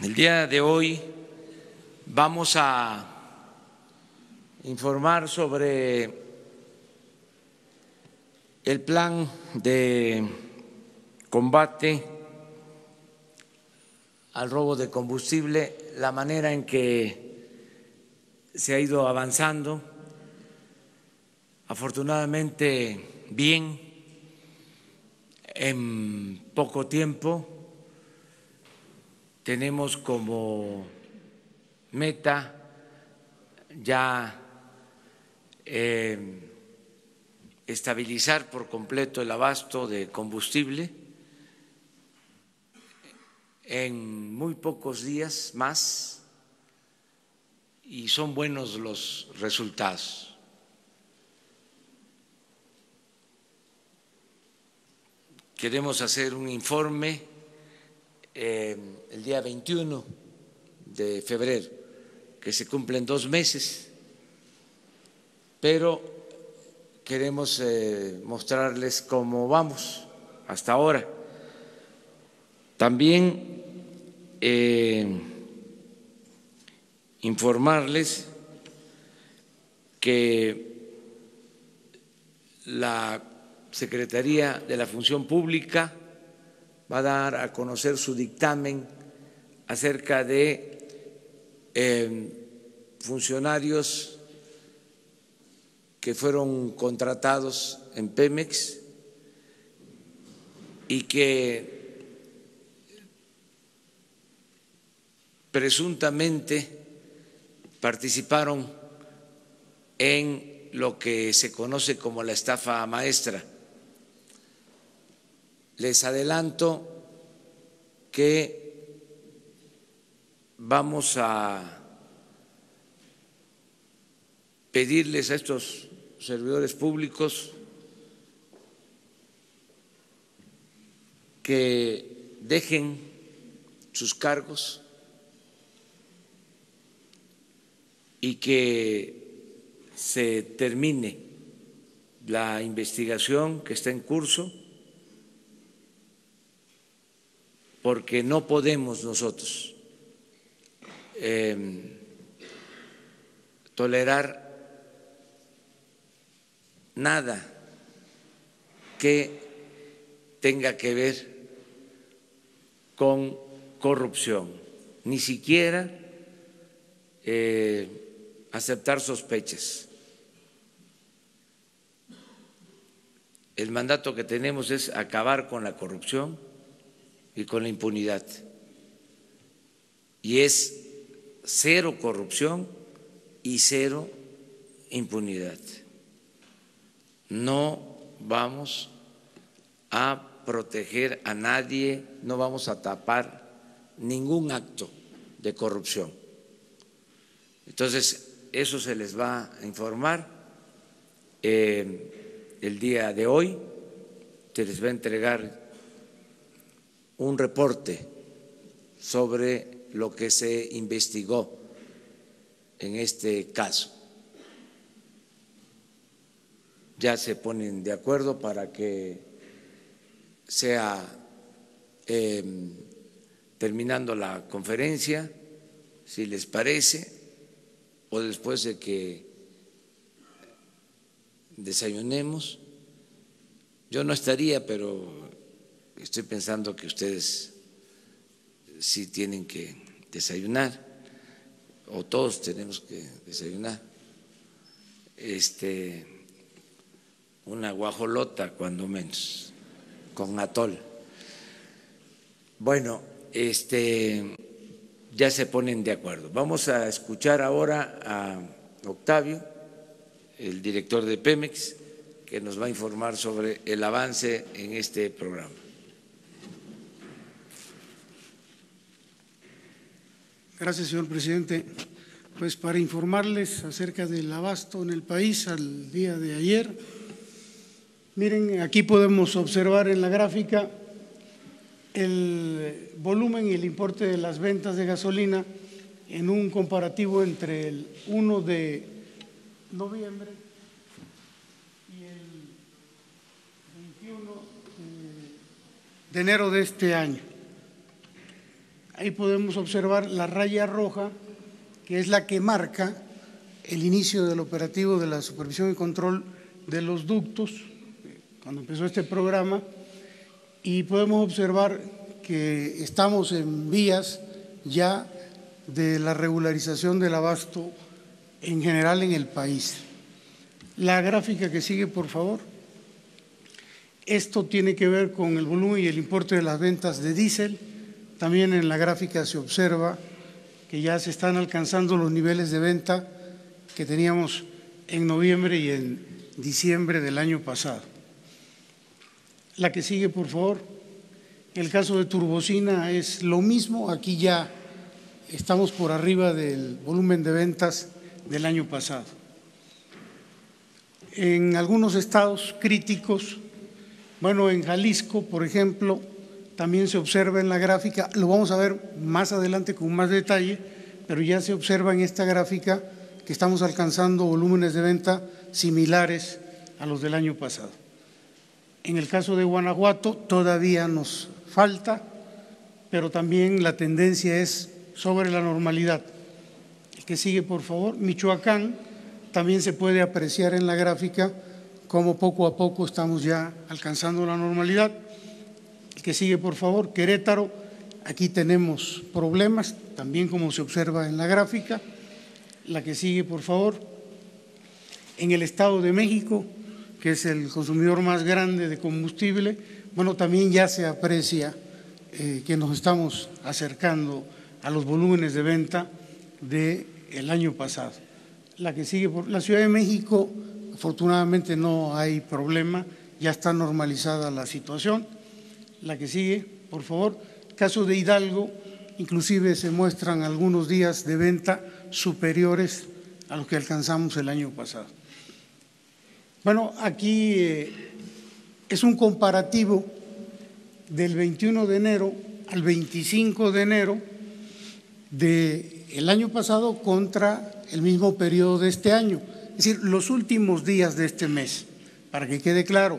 El día de hoy vamos a informar sobre el plan de combate al robo de combustible, la manera en que se ha ido avanzando, afortunadamente bien, en poco tiempo tenemos como meta ya eh, estabilizar por completo el abasto de combustible en muy pocos días más y son buenos los resultados. Queremos hacer un informe eh, el día 21 de febrero, que se cumplen dos meses, pero queremos eh, mostrarles cómo vamos hasta ahora. También eh, informarles que la Secretaría de la Función Pública va a dar a conocer su dictamen acerca de em, funcionarios que fueron contratados en Pemex y que presuntamente participaron en lo que se conoce como la estafa maestra. Les adelanto que vamos a pedirles a estos servidores públicos que dejen sus cargos y que se termine la investigación que está en curso porque no podemos nosotros em, tolerar nada que tenga que ver con corrupción, ni siquiera eh, aceptar sospechas. El mandato que tenemos es acabar con la corrupción y con la impunidad. Y es cero corrupción y cero impunidad. No vamos a proteger a nadie, no vamos a tapar ningún acto de corrupción. Entonces, eso se les va a informar eh, el día de hoy, se les va a entregar un reporte sobre lo que se investigó en este caso. Ya se ponen de acuerdo para que sea em, terminando la conferencia, si les parece, o después de que desayunemos. Yo no estaría, pero estoy pensando que ustedes sí tienen que desayunar, o todos tenemos que desayunar. Este, una guajolota cuando menos, con atol. Bueno, este, ya se ponen de acuerdo. Vamos a escuchar ahora a Octavio, el director de Pemex, que nos va a informar sobre el avance en este programa. Gracias, señor presidente. Pues para informarles acerca del abasto en el país al día de ayer, miren, aquí podemos observar en la gráfica el volumen y el importe de las ventas de gasolina en un comparativo entre el 1 de noviembre y el 21 de enero de este año. Ahí podemos observar la raya roja, que es la que marca el inicio del operativo de la supervisión y control de los ductos, cuando empezó este programa, y podemos observar que estamos en vías ya de la regularización del abasto en general en el país. La gráfica que sigue, por favor. Esto tiene que ver con el volumen y el importe de las ventas de diésel. También en la gráfica se observa que ya se están alcanzando los niveles de venta que teníamos en noviembre y en diciembre del año pasado. La que sigue, por favor. El caso de turbocina es lo mismo. Aquí ya estamos por arriba del volumen de ventas del año pasado. En algunos estados críticos, bueno, en Jalisco, por ejemplo, también se observa en la gráfica, lo vamos a ver más adelante con más detalle, pero ya se observa en esta gráfica que estamos alcanzando volúmenes de venta similares a los del año pasado. En el caso de Guanajuato todavía nos falta, pero también la tendencia es sobre la normalidad. El que sigue, por favor, Michoacán, también se puede apreciar en la gráfica cómo poco a poco estamos ya alcanzando la normalidad. El que sigue, por favor, Querétaro, aquí tenemos problemas, también como se observa en la gráfica. La que sigue, por favor. En el Estado de México, que es el consumidor más grande de combustible, bueno, también ya se aprecia eh, que nos estamos acercando a los volúmenes de venta del año pasado. La que sigue la Ciudad de México, afortunadamente no hay problema, ya está normalizada la situación. La que sigue, por favor. Caso de Hidalgo, inclusive se muestran algunos días de venta superiores a los que alcanzamos el año pasado. Bueno, aquí eh, es un comparativo del 21 de enero al 25 de enero del año pasado contra el mismo periodo de este año, es decir, los últimos días de este mes, para que quede claro.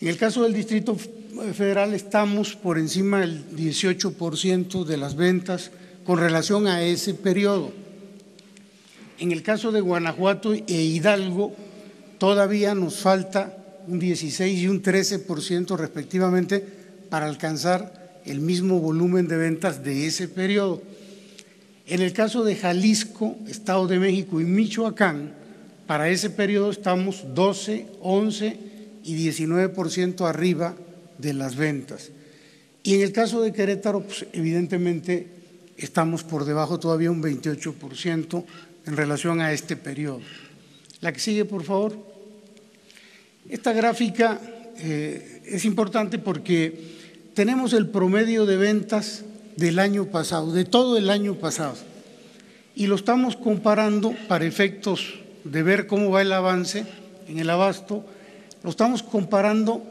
En el caso del Distrito Federal estamos por encima del 18% de las ventas con relación a ese periodo. En el caso de Guanajuato e Hidalgo todavía nos falta un 16 y un 13% respectivamente para alcanzar el mismo volumen de ventas de ese periodo. En el caso de Jalisco, Estado de México y Michoacán, para ese periodo estamos 12, 11 y 19% arriba de las ventas. Y en el caso de Querétaro, pues evidentemente estamos por debajo todavía un 28% en relación a este periodo. La que sigue, por favor. Esta gráfica eh, es importante porque tenemos el promedio de ventas del año pasado, de todo el año pasado, y lo estamos comparando para efectos de ver cómo va el avance en el abasto, lo estamos comparando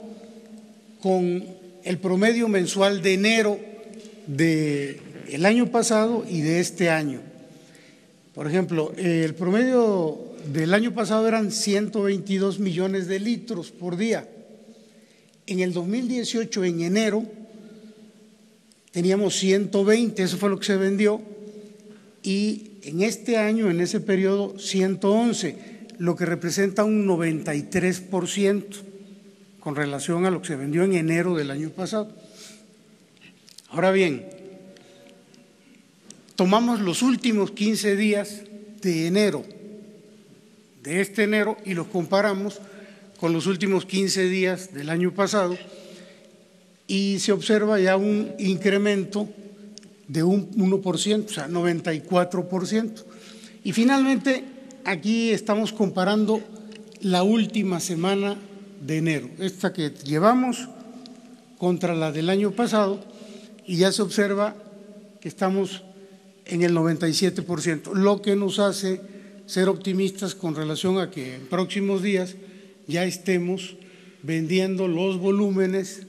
con el promedio mensual de enero del año pasado y de este año. Por ejemplo, el promedio del año pasado eran 122 millones de litros por día. En el 2018, en enero, teníamos 120, eso fue lo que se vendió, y en este año, en ese periodo, 111, lo que representa un 93% con relación a lo que se vendió en enero del año pasado. Ahora bien, tomamos los últimos 15 días de enero, de este enero, y los comparamos con los últimos 15 días del año pasado, y se observa ya un incremento de un 1%, o sea, 94%. Y finalmente, aquí estamos comparando la última semana de enero, esta que llevamos contra la del año pasado, y ya se observa que estamos en el 97%, lo que nos hace ser optimistas con relación a que en próximos días ya estemos vendiendo los volúmenes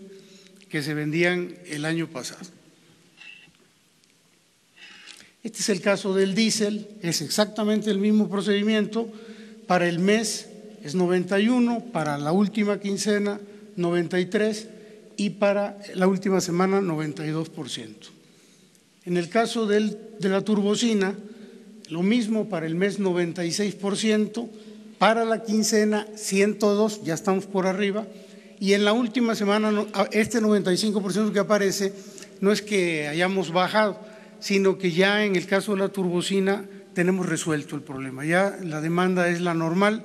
que se vendían el año pasado. Este es el caso del diésel, es exactamente el mismo procedimiento. Para el mes es 91, para la última quincena 93 y para la última semana 92%. En el caso de la turbocina, lo mismo para el mes 96%, para la quincena 102, ya estamos por arriba, y en la última semana este 95% que aparece no es que hayamos bajado, sino que ya en el caso de la turbocina tenemos resuelto el problema. Ya la demanda es la normal,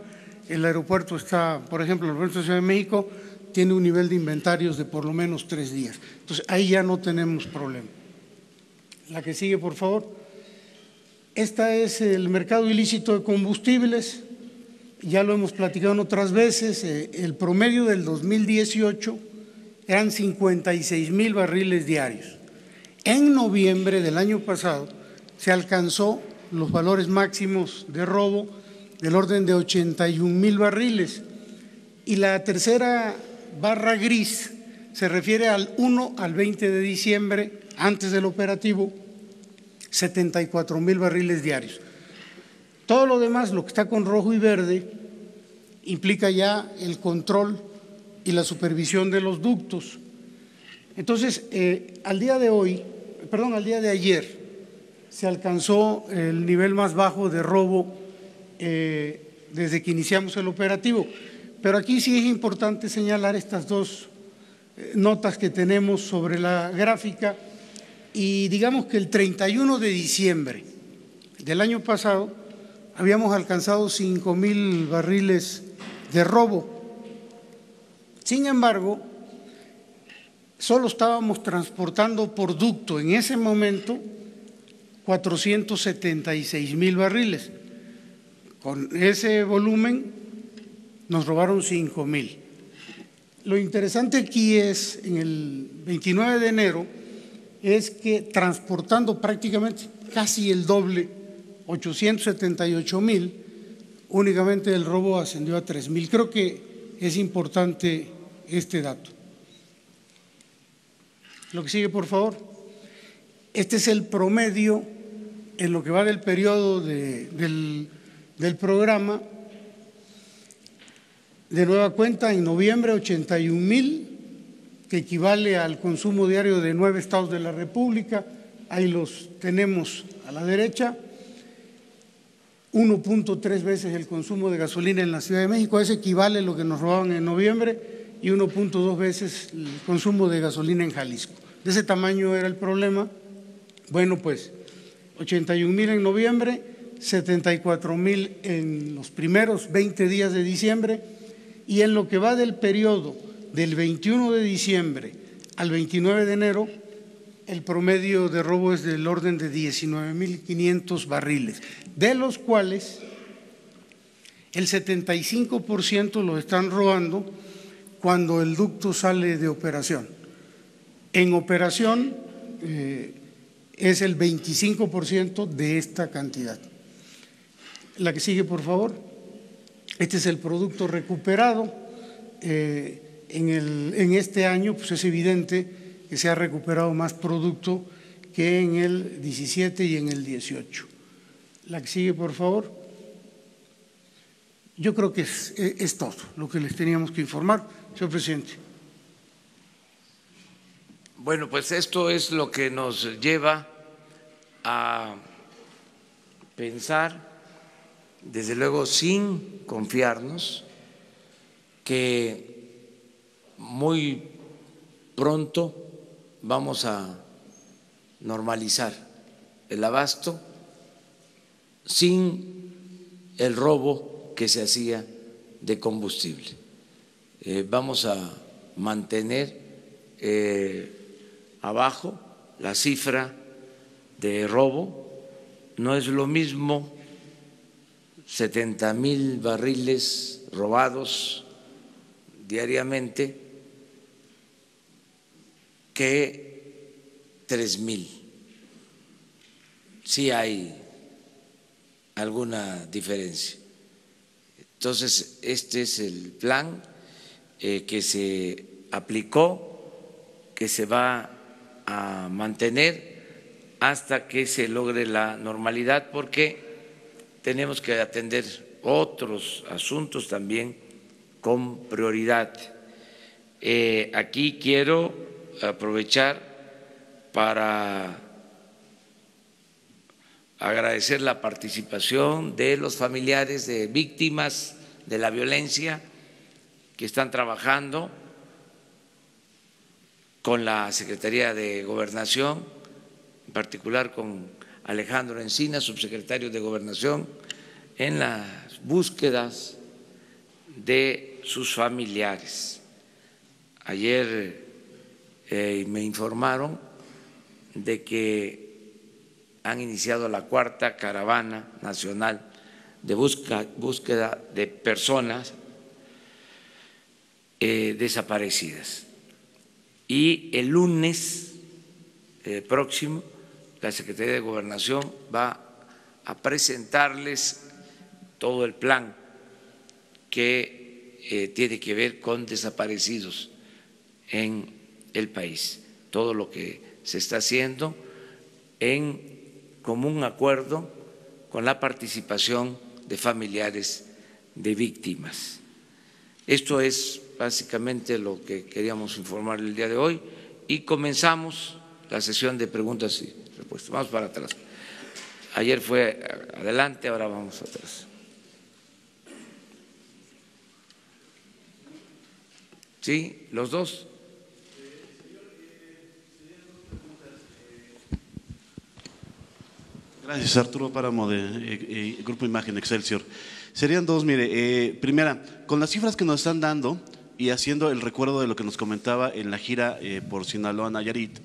el aeropuerto está, por ejemplo, el aeropuerto de Ciudad de México tiene un nivel de inventarios de por lo menos tres días. Entonces ahí ya no tenemos problema. La que sigue, por favor. Este es el mercado ilícito de combustibles. Ya lo hemos platicado en otras veces. Eh, el promedio del 2018 eran 56 mil barriles diarios. En noviembre del año pasado se alcanzó los valores máximos de robo del orden de 81 mil barriles. Y la tercera barra gris se refiere al 1 al 20 de diciembre, antes del operativo, 74 mil barriles diarios. Todo lo demás, lo que está con rojo y verde, implica ya el control y la supervisión de los ductos. Entonces, eh, al día de hoy, perdón, al día de ayer, se alcanzó el nivel más bajo de robo eh, desde que iniciamos el operativo. Pero aquí sí es importante señalar estas dos eh, notas que tenemos sobre la gráfica y digamos que el 31 de diciembre del año pasado habíamos alcanzado 5 mil barriles de robo. Sin embargo, solo estábamos transportando por ducto en ese momento 476 mil barriles. Con ese volumen nos robaron 5 mil. Lo interesante aquí es, en el 29 de enero, es que transportando prácticamente casi el doble, 878 mil, únicamente el robo ascendió a 3 mil. Creo que es importante este dato. Lo que sigue, por favor. Este es el promedio en lo que va del periodo del, del programa. De nueva cuenta, en noviembre 81 mil que equivale al consumo diario de nueve estados de la República, ahí los tenemos a la derecha, 1.3 veces el consumo de gasolina en la Ciudad de México, eso equivale a lo que nos robaban en noviembre, y 1.2 veces el consumo de gasolina en Jalisco. De ese tamaño era el problema. Bueno, pues 81 mil en noviembre, 74 mil en los primeros 20 días de diciembre, y en lo que va del periodo del 21 de diciembre al 29 de enero, el promedio de robo es del orden de 19.500 barriles, de los cuales el 75% lo están robando cuando el ducto sale de operación. En operación eh, es el 25% de esta cantidad. La que sigue, por favor. Este es el producto recuperado. Eh, en, este año pues es evidente que se ha recuperado más producto que en el 17 y en el 18. La que sigue, por favor. Yo creo que es, es todo lo que les teníamos que informar, señor presidente. Bueno, pues esto es lo que nos lleva a pensar, desde luego sin confiarnos, que muy pronto vamos a normalizar el abasto sin el robo que se hacía de combustible. Eh, vamos a mantener eh, abajo la cifra de robo. No es lo mismo 70 mil barriles robados diariamente que tres mil. Sí hay alguna diferencia. Entonces, este es el plan eh, que se aplicó que se va a mantener hasta que se logre la normalidad porque tenemos que atender otros asuntos también con prioridad. Eh, aquí quiero aprovechar para agradecer la participación de los familiares de víctimas de la violencia que están trabajando con la Secretaría de Gobernación, en particular con Alejandro Encina, subsecretario de Gobernación, en las búsquedas de sus familiares. Ayer eh, me informaron de que han iniciado la cuarta caravana nacional de búsqueda de personas eh, desaparecidas. Y el lunes eh, próximo la Secretaría de Gobernación va a presentarles todo el plan que eh, tiene que ver con desaparecidos en el país, todo lo que se está haciendo en común acuerdo con la participación de familiares de víctimas. Esto es básicamente lo que queríamos informar el día de hoy y comenzamos la sesión de preguntas y respuestas. Vamos para atrás. Ayer fue adelante, ahora vamos atrás. ¿Sí? ¿Los dos? Gracias, Arturo Páramo, de eh, eh, Grupo Imagen Excelsior. Serían dos, mire, eh, primera, con las cifras que nos están dando y haciendo el recuerdo de lo que nos comentaba en la gira por Sinaloa, Nayarit,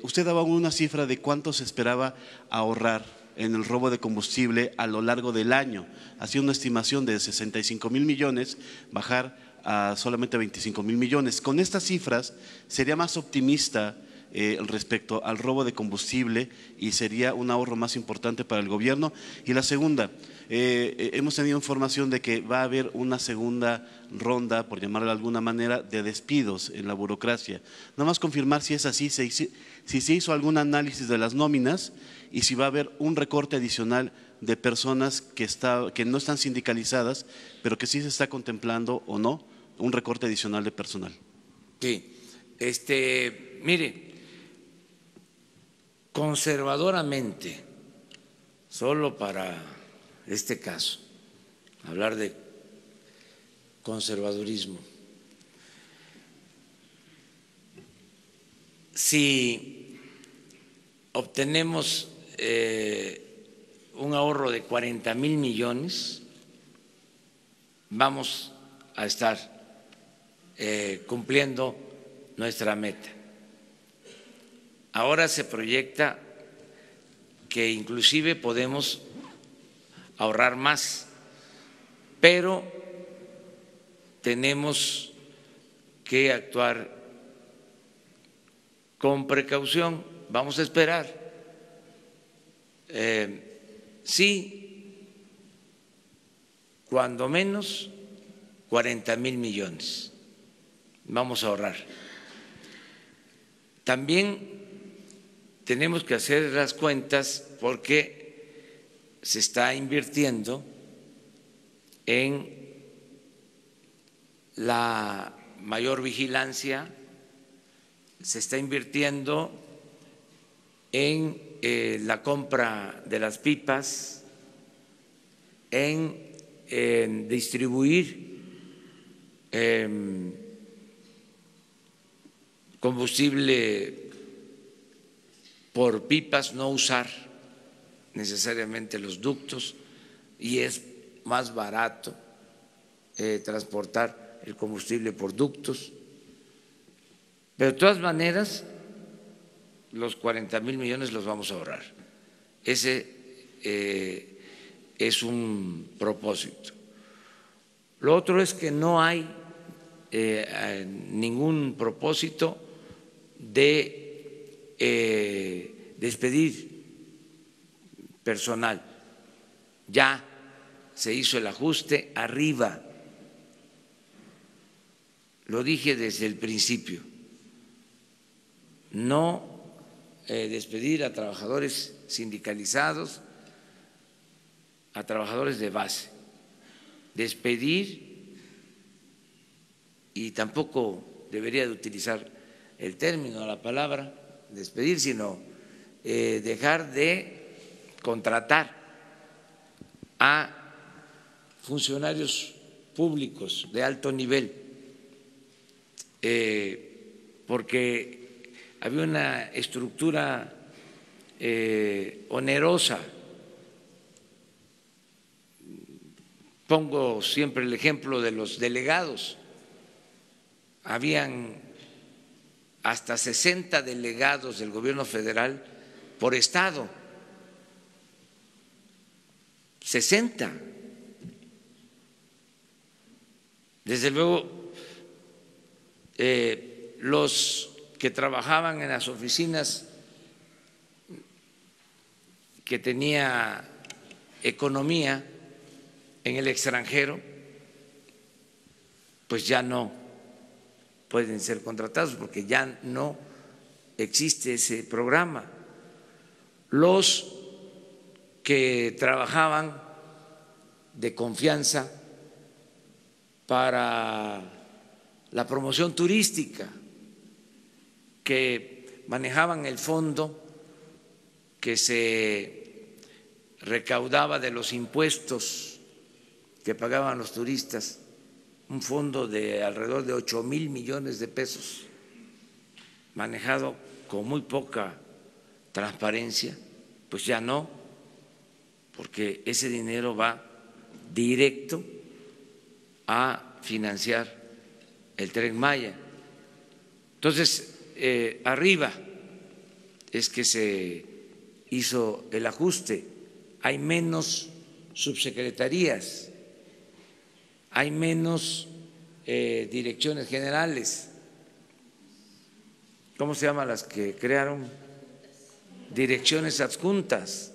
usted daba una cifra de cuánto se esperaba ahorrar en el robo de combustible a lo largo del año. Hacía una estimación de 65 mil millones, bajar a solamente 25 mil millones. Con estas cifras sería más optimista eh, respecto al robo de combustible y sería un ahorro más importante para el gobierno. Y la segunda, eh, eh, hemos tenido información de que va a haber una segunda ronda, por llamarlo de alguna manera, de despidos en la burocracia. Nada más confirmar si es así, si, si se hizo algún análisis de las nóminas y si va a haber un recorte adicional de personas que, está, que no están sindicalizadas, pero que sí se está contemplando o no un recorte adicional de personal. Sí, este, mire, conservadoramente, solo para este caso, hablar de conservadurismo. Si obtenemos eh, un ahorro de 40 mil millones, vamos a estar eh, cumpliendo nuestra meta. Ahora se proyecta que inclusive podemos ahorrar más, pero tenemos que actuar con precaución. Vamos a esperar. Eh, sí, cuando menos 40 mil millones vamos a ahorrar. También tenemos que hacer las cuentas porque se está invirtiendo en la mayor vigilancia, se está invirtiendo en eh, la compra de las pipas, en, distribuir em, combustible por pipas, no usar necesariamente los ductos y es más barato eh, transportar el combustible por ductos. Pero de todas maneras, los 40 mil millones los vamos a ahorrar. Ese eh, es un propósito. Lo otro es que no hay eh, ningún propósito de eh, despedir personal. Ya se hizo el ajuste arriba. Lo dije desde el principio. no eh, despedir a trabajadores sindicalizados, a trabajadores de base, despedir y tampoco debería de utilizar el término, la palabra despedir, sino eh, dejar de contratar a funcionarios públicos de alto nivel, eh, porque había una estructura eh, onerosa. Pongo siempre el ejemplo de los delegados. Habían hasta 60 delegados del gobierno federal por estado. 60. Desde luego, eh, los que trabajaban en las oficinas que tenía economía en el extranjero, pues ya no pueden ser contratados porque ya no existe ese programa. Los que trabajaban de confianza para la promoción turística, que manejaban el fondo que se recaudaba de los impuestos que pagaban los turistas un fondo de alrededor de 8 mil millones de pesos, manejado con muy poca transparencia, pues ya no, porque ese dinero va directo a financiar el tren Maya. Entonces, eh, arriba es que se hizo el ajuste, hay menos subsecretarías hay menos eh, direcciones generales. ¿Cómo se llaman las que crearon? Direcciones adjuntas.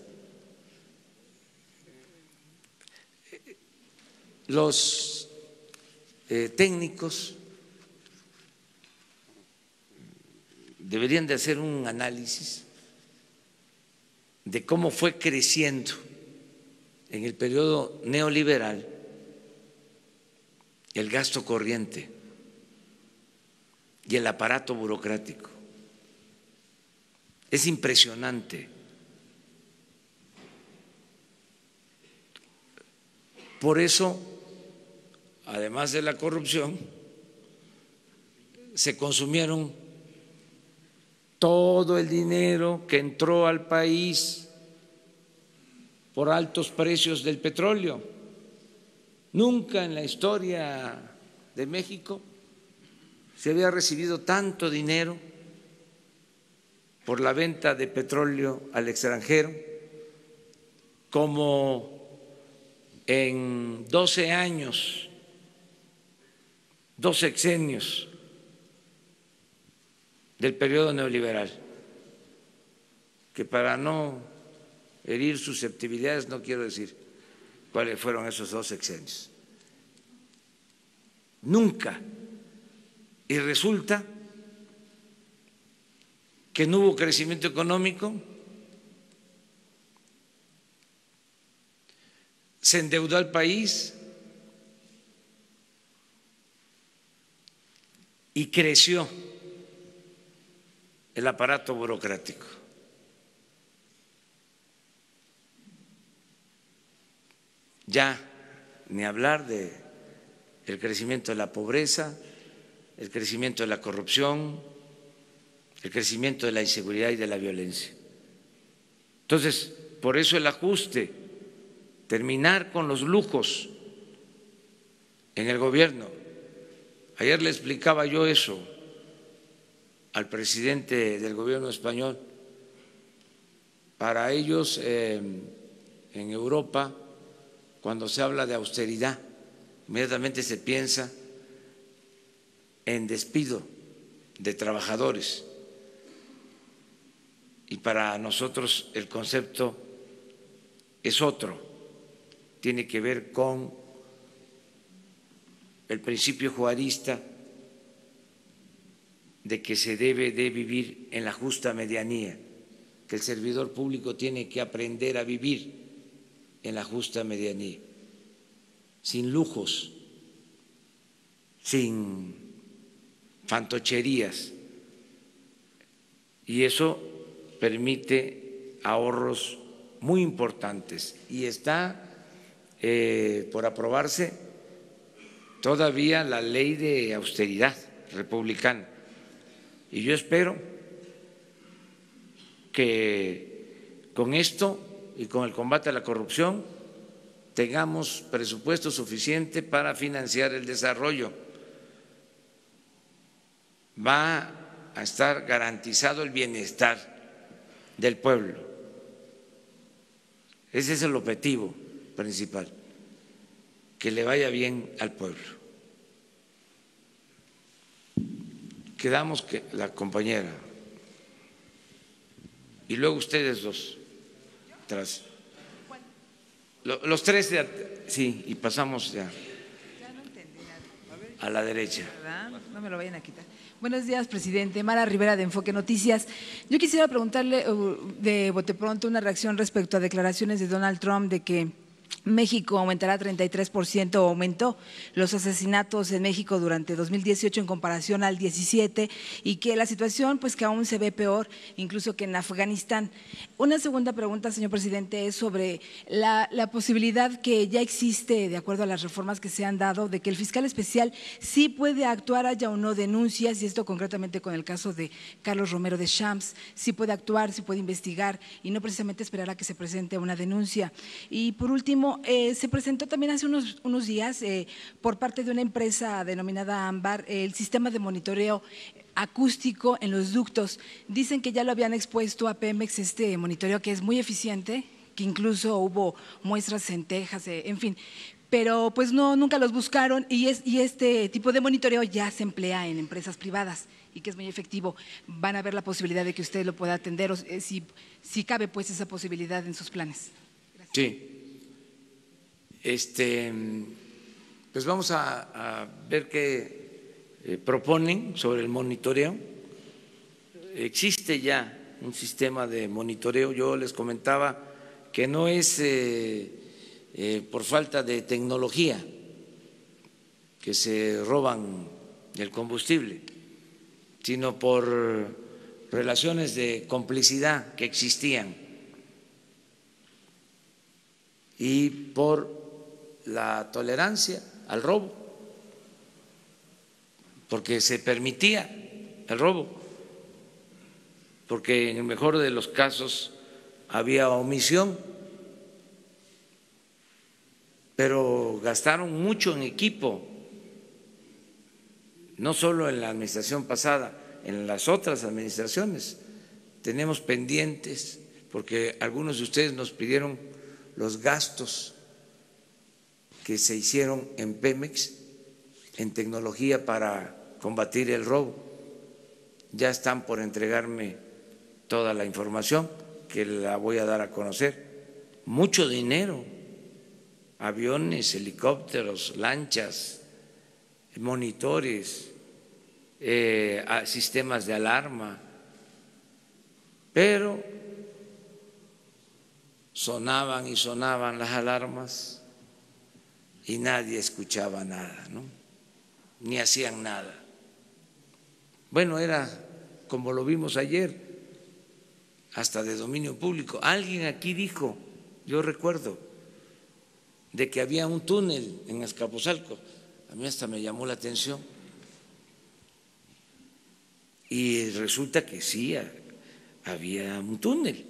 Los eh, técnicos deberían de hacer un análisis de cómo fue creciendo en el periodo neoliberal el gasto corriente y el aparato burocrático. Es impresionante. Por eso, además de la corrupción, se consumieron todo el dinero que entró al país por altos precios del petróleo. Nunca en la historia de México se había recibido tanto dinero por la venta de petróleo al extranjero como en 12 años, dos sexenios del periodo neoliberal, que para no herir susceptibilidades no quiero decir cuáles fueron esos dos sexenios. Nunca. Y resulta que no hubo crecimiento económico, se endeudó al país y creció el aparato burocrático. Ya ni hablar de el crecimiento de la pobreza, el crecimiento de la corrupción, el crecimiento de la inseguridad y de la violencia. Entonces, por eso el ajuste, terminar con los lujos en el gobierno. Ayer le explicaba yo eso al presidente del gobierno español. Para ellos eh, en Europa cuando se habla de austeridad, inmediatamente se piensa en despido de trabajadores. Y para nosotros el concepto es otro, tiene que ver con el principio juarista de que se debe de vivir en la justa medianía, que el servidor público tiene que aprender a vivir en la justa medianía, sin lujos, sin fantocherías. Y eso permite ahorros muy importantes y está eh, por aprobarse todavía la ley de austeridad republicana. Y yo espero que con esto y con el combate a la corrupción tengamos presupuesto suficiente para financiar el desarrollo. Va a estar garantizado el bienestar del pueblo. Ese es el objetivo principal, que le vaya bien al pueblo. Quedamos que la compañera y luego ustedes dos, tras. Los tres, sí, y pasamos ya a la derecha. No me lo vayan a quitar. Buenos días, presidente. Mara Rivera de Enfoque Noticias. Yo quisiera preguntarle uh, de bote pronto una reacción respecto a declaraciones de Donald Trump de que México aumentará 33%, aumentó los asesinatos en México durante 2018 en comparación al 17 y que la situación pues que aún se ve peor incluso que en Afganistán. Una segunda pregunta, señor presidente, es sobre la, posibilidad que ya existe, de acuerdo a las reformas que se han dado, de que el fiscal especial sí puede actuar, haya o no denuncias, y esto concretamente con el caso de Carlos Romero de Shams, sí puede actuar, sí puede investigar y no precisamente esperar a que se presente una denuncia. Y por último, eh, se presentó también hace unos, días eh, por parte de una empresa denominada AMBAR el sistema de monitoreo acústico en los ductos. Dicen que ya lo habían expuesto a Pemex este monitoreo que es muy eficiente, que incluso hubo muestras en Texas, eh, en fin. Pero pues no, nunca los buscaron y, es, y este tipo de monitoreo ya se emplea en empresas privadas y que es muy efectivo. Van a ver la posibilidad de que usted lo pueda atender, si, si cabe pues esa posibilidad en sus planes. Sí, este, pues vamos a, ver qué eh, proponen sobre el monitoreo. Existe ya un sistema de monitoreo, yo les comentaba que no es eh, eh, por falta de tecnología que se roban el combustible, sino por relaciones de complicidad que existían y por la tolerancia al robo, porque se permitía el robo, porque en el mejor de los casos había omisión, pero gastaron mucho en equipo, no solo en la administración pasada, en las otras administraciones. Tenemos pendientes, porque algunos de ustedes nos pidieron los gastos que se hicieron en Pemex en tecnología para combatir el robo. Ya están por entregarme toda la información que la voy a dar a conocer. Mucho dinero, aviones, helicópteros, lanchas, monitores, eh, sistemas de alarma, pero sonaban y sonaban las alarmas y nadie escuchaba nada, ¿no? ni hacían nada. Bueno, era como lo vimos ayer, hasta de dominio público. Alguien aquí dijo, yo recuerdo, de que había un túnel en Escapuzalco. A mí hasta me llamó la atención. Y resulta que sí, había un túnel.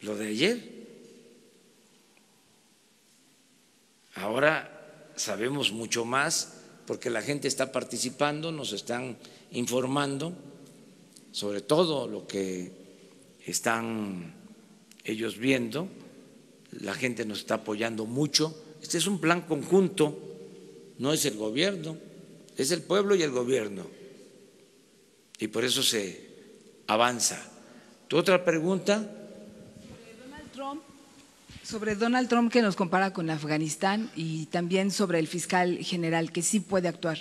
Lo de ayer. Ahora sabemos mucho más porque la gente está participando, nos están informando sobre todo lo que están ellos viendo, la gente nos está apoyando mucho. Este es un plan conjunto, no es el gobierno, es el pueblo y el gobierno. Y por eso se avanza. ¿Tu otra pregunta? Sobre Donald Trump que nos compara con Afganistán y también sobre el fiscal general que sí puede actuar.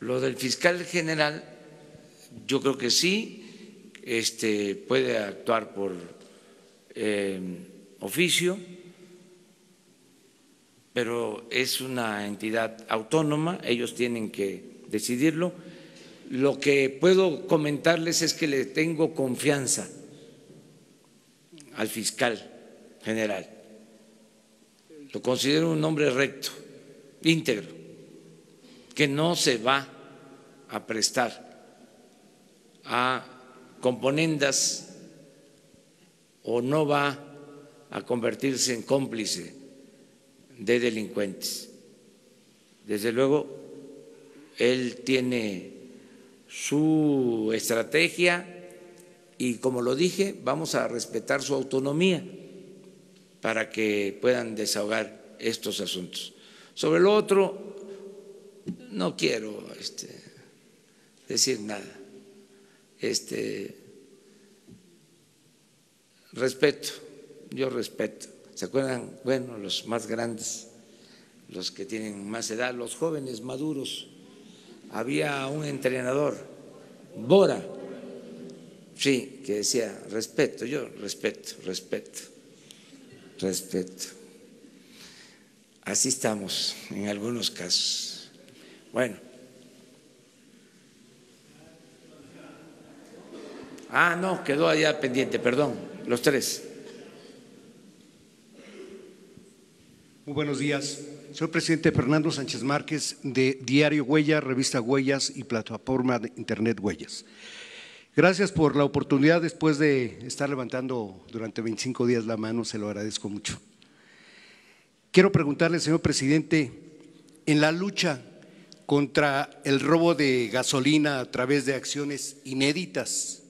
Lo del fiscal general, yo creo que sí, este, puede actuar por eh, oficio, pero es una entidad autónoma, ellos tienen que decidirlo. Lo que puedo comentarles es que le tengo confianza al fiscal general. Lo considero un hombre recto, íntegro, que no se va a prestar a componendas o no va a convertirse en cómplice de delincuentes. Desde luego, él tiene su estrategia y, como lo dije, vamos a respetar su autonomía para que puedan desahogar estos asuntos. Sobre lo otro, no quiero este, decir nada. Este, respeto, yo respeto. ¿Se acuerdan? Bueno, los más grandes, los que tienen más edad, los jóvenes maduros. Había un entrenador, Bora, sí, que decía, respeto, yo respeto, respeto, respeto. Así estamos en algunos casos. Bueno. Ah, no, quedó allá pendiente, perdón, los tres. Muy buenos días. Soy presidente Fernando Sánchez Márquez de Diario Huellas, Revista Huellas y plataforma de Internet Huellas. Gracias por la oportunidad después de estar levantando durante 25 días la mano, se lo agradezco mucho. Quiero preguntarle, señor presidente, en la lucha contra el robo de gasolina a través de acciones inéditas,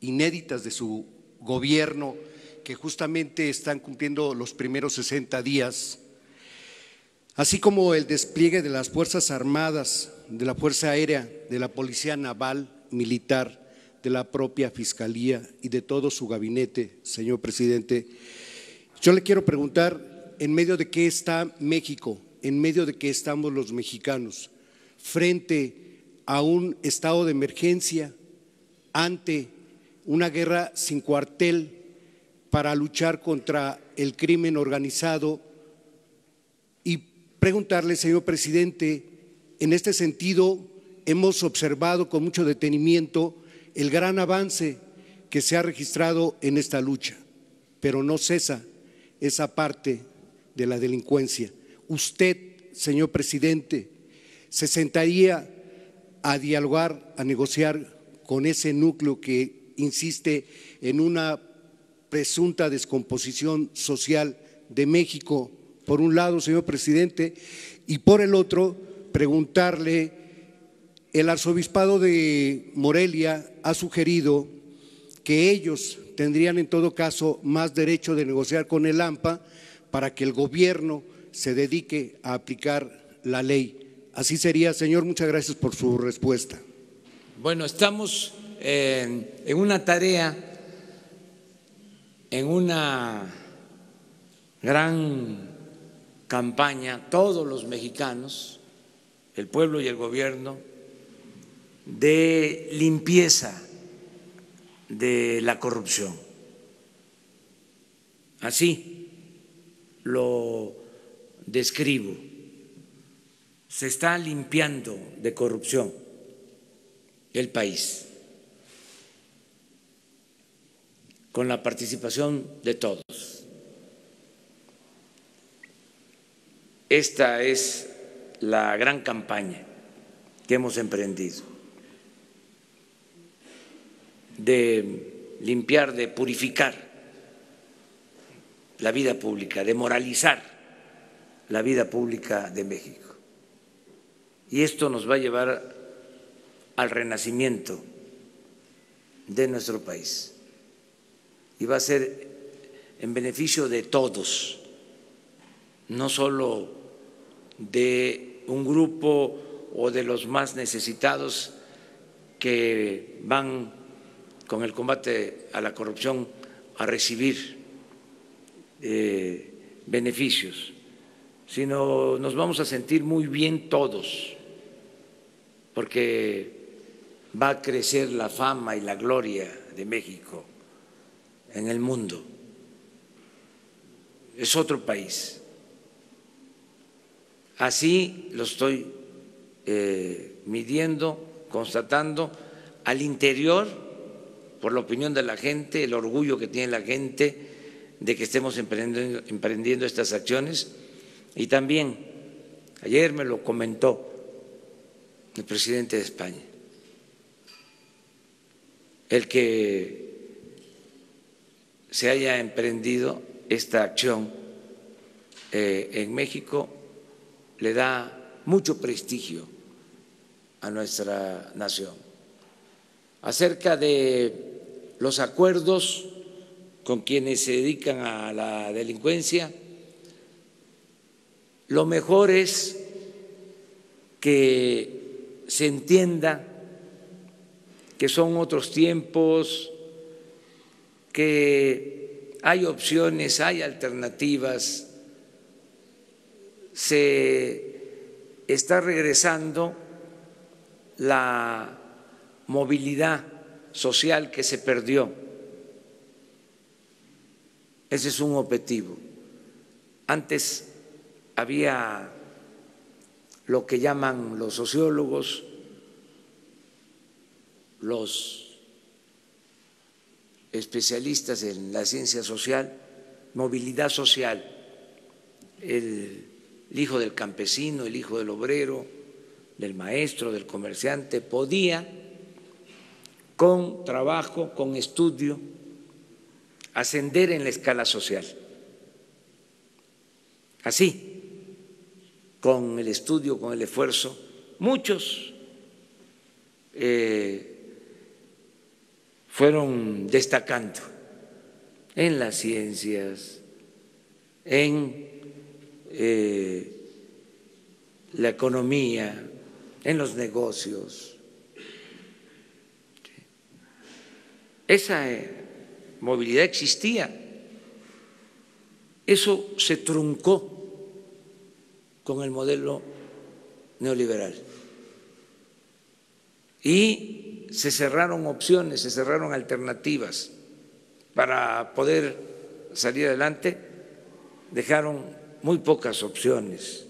inéditas de su gobierno, que justamente están cumpliendo los primeros 60 días, así como el despliegue de las Fuerzas Armadas, de la Fuerza Aérea, de la Policía Naval, Militar, de la propia Fiscalía y de todo su gabinete, señor presidente. Yo le quiero preguntar, ¿en medio de qué está México? ¿En medio de qué estamos los mexicanos? Frente a un estado de emergencia, ante una guerra sin cuartel para luchar contra el crimen organizado y preguntarle, señor presidente, en este sentido hemos observado con mucho detenimiento el gran avance que se ha registrado en esta lucha, pero no cesa esa parte de la delincuencia. Usted, señor presidente, se sentaría a dialogar, a negociar con ese núcleo que insiste en una presunta descomposición social de México, por un lado, señor presidente, y por el otro, preguntarle, el arzobispado de Morelia ha sugerido que ellos tendrían en todo caso más derecho de negociar con el AMPA para que el gobierno se dedique a aplicar la ley. Así sería, señor. Muchas gracias por su respuesta. Bueno, estamos eh, en una tarea en una gran campaña, todos los mexicanos, el pueblo y el gobierno, de limpieza de la corrupción. Así lo describo. Se está limpiando de corrupción el país. con la participación de todos. Esta es la gran campaña que hemos emprendido de limpiar, de purificar la vida pública, de moralizar la vida pública de México. Y esto nos va a llevar al renacimiento de nuestro país y va a ser en beneficio de todos, no solo de un grupo o de los más necesitados que van con el combate a la corrupción a recibir eh, beneficios, sino nos vamos a sentir muy bien todos, porque va a crecer la fama y la gloria de México en el mundo. Es otro país. Así lo estoy eh, midiendo, constatando al interior, por la opinión de la gente, el orgullo que tiene la gente de que estemos emprendiendo, estas acciones. Y también, ayer me lo comentó el presidente de España, el que se haya emprendido esta acción eh, en México le da mucho prestigio a nuestra nación. Acerca de los acuerdos con quienes se dedican a la delincuencia, lo mejor es que se entienda que son otros tiempos, que hay opciones, hay alternativas, se está regresando la movilidad social que se perdió. Ese es un objetivo. Antes había lo que llaman los sociólogos, los especialistas en la ciencia social, movilidad social, el, hijo del campesino, el hijo del obrero, del maestro, del comerciante, podía con trabajo, con estudio, ascender en la escala social. Así, con el estudio, con el esfuerzo, muchos eh, fueron destacando en las ciencias, en eh, la economía, en los negocios. Esa eh, movilidad existía. Eso se truncó con el modelo neoliberal. Y se cerraron opciones, se cerraron alternativas para poder salir adelante, dejaron muy pocas opciones.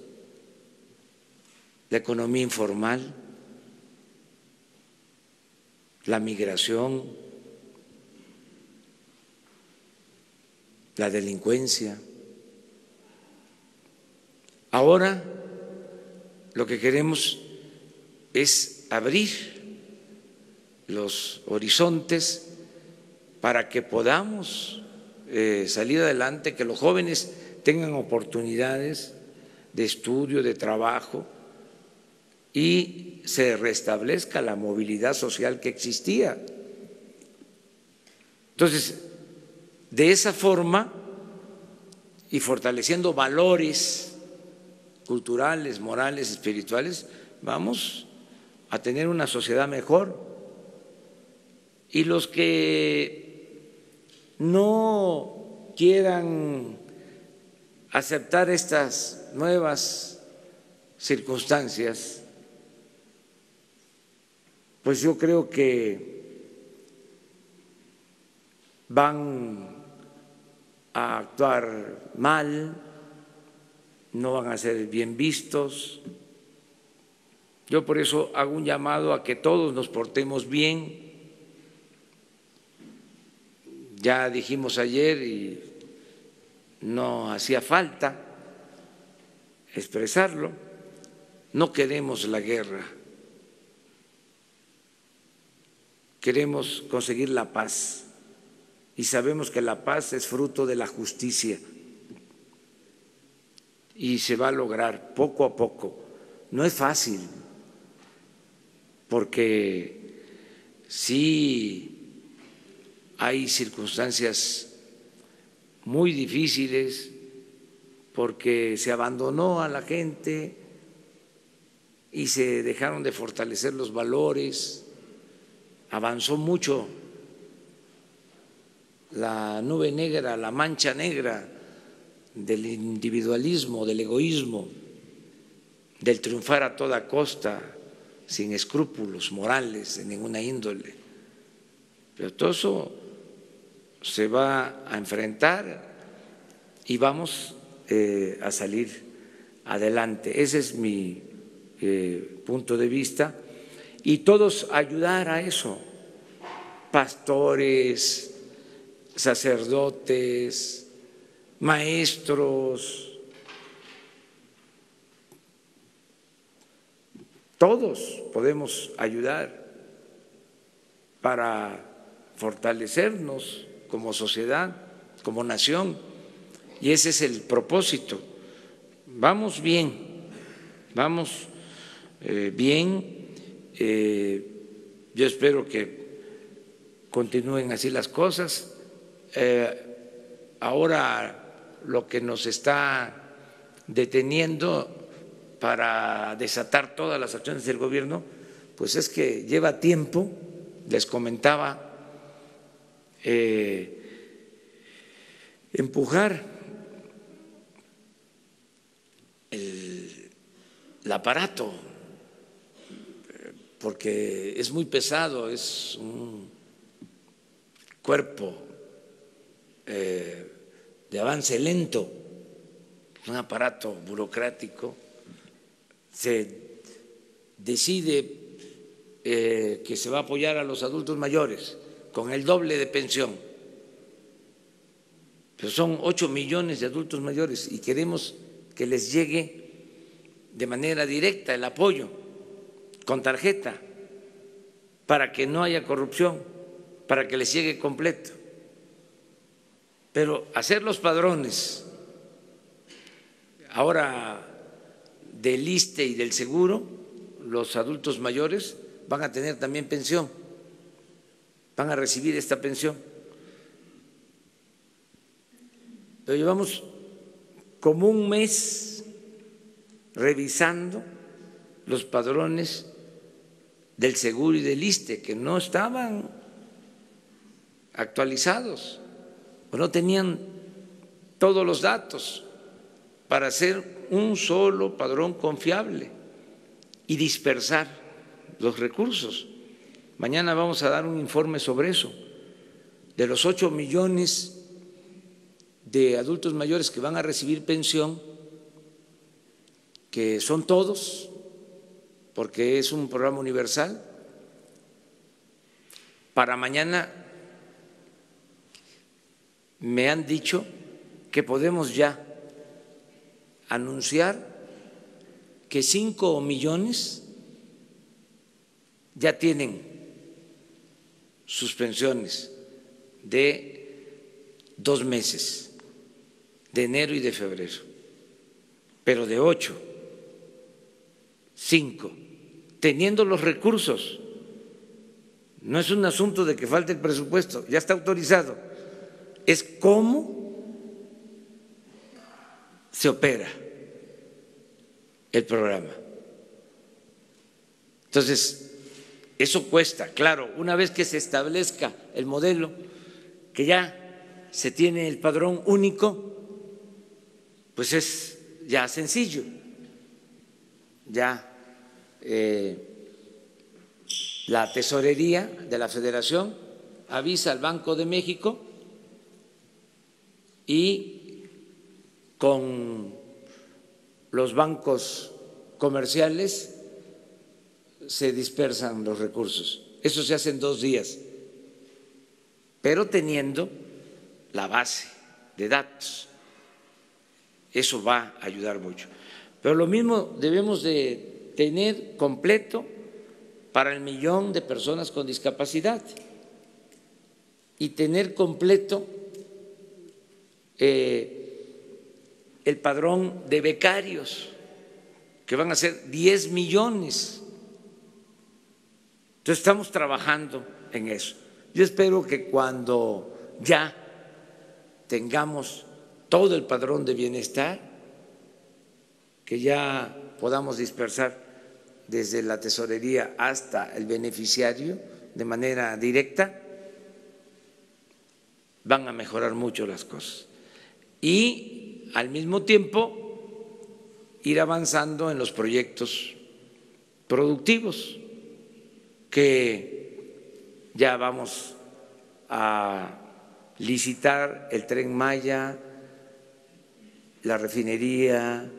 La economía informal, la migración, la delincuencia. Ahora lo que queremos es abrir los horizontes para que podamos eh, salir adelante, que los jóvenes tengan oportunidades de estudio, de trabajo y se restablezca la movilidad social que existía. Entonces, de esa forma y fortaleciendo valores culturales, morales, espirituales, vamos a tener una sociedad mejor. Y los que no quieran aceptar estas nuevas circunstancias, pues yo creo que van a actuar mal, no van a ser bien vistos. Yo por eso hago un llamado a que todos nos portemos bien, ya dijimos ayer y no hacía falta expresarlo, no queremos la guerra, queremos conseguir la paz y sabemos que la paz es fruto de la justicia y se va a lograr poco a poco. No es fácil, porque sí hay circunstancias muy difíciles porque se abandonó a la gente y se dejaron de fortalecer los valores, avanzó mucho la nube negra, la mancha negra del individualismo, del egoísmo, del triunfar a toda costa, sin escrúpulos morales de ninguna índole. Pero todo eso se va a enfrentar y vamos eh, a salir adelante. Ese es mi eh, punto de vista. Y todos ayudar a eso, pastores, sacerdotes, maestros, todos podemos ayudar para fortalecernos como sociedad, como nación, y ese es el propósito. Vamos bien, vamos eh, bien. Eh, yo espero que continúen así las cosas. Eh, ahora lo que nos está deteniendo para desatar todas las acciones del gobierno, pues es que lleva tiempo, les comentaba, empujar el, aparato, porque es muy pesado, es un cuerpo eh, de avance lento, un aparato burocrático, se decide eh, que se va a apoyar a los adultos mayores con el doble de pensión, pero son ocho millones de adultos mayores y queremos que les llegue de manera directa el apoyo con tarjeta para que no haya corrupción, para que les llegue completo. Pero hacer los padrones ahora del ISTE y del seguro, los adultos mayores van a tener también pensión, van a recibir esta pensión. Pero llevamos como un mes revisando los padrones del seguro y del ISTE que no estaban actualizados o no tenían todos los datos para hacer un solo padrón confiable y dispersar los recursos. Mañana vamos a dar un informe sobre eso. De los ocho millones de adultos mayores que van a recibir pensión, que son todos, porque es un programa universal. Para mañana me han dicho que podemos ya anunciar que cinco millones ya tienen sus pensiones de dos meses de enero y de febrero, pero de ocho, cinco, teniendo los recursos. No es un asunto de que falte el presupuesto, ya está autorizado. Es cómo se opera el programa. Entonces, eso cuesta, claro, una vez que se establezca el modelo, que ya se tiene el padrón único, pues es ya sencillo, ya eh, la tesorería de la federación avisa al Banco de México y con los bancos comerciales se dispersan los recursos. Eso se hace en dos días, pero teniendo la base de datos. Eso va a ayudar mucho. Pero lo mismo debemos de tener completo para el millón de personas con discapacidad y tener completo eh, el padrón de becarios, que van a ser 10 millones. Entonces estamos trabajando en eso. Yo espero que cuando ya tengamos todo el padrón de bienestar, que ya podamos dispersar desde la tesorería hasta el beneficiario de manera directa, van a mejorar mucho las cosas. Y al mismo tiempo ir avanzando en los proyectos productivos que ya vamos a licitar el tren Maya, la refinería,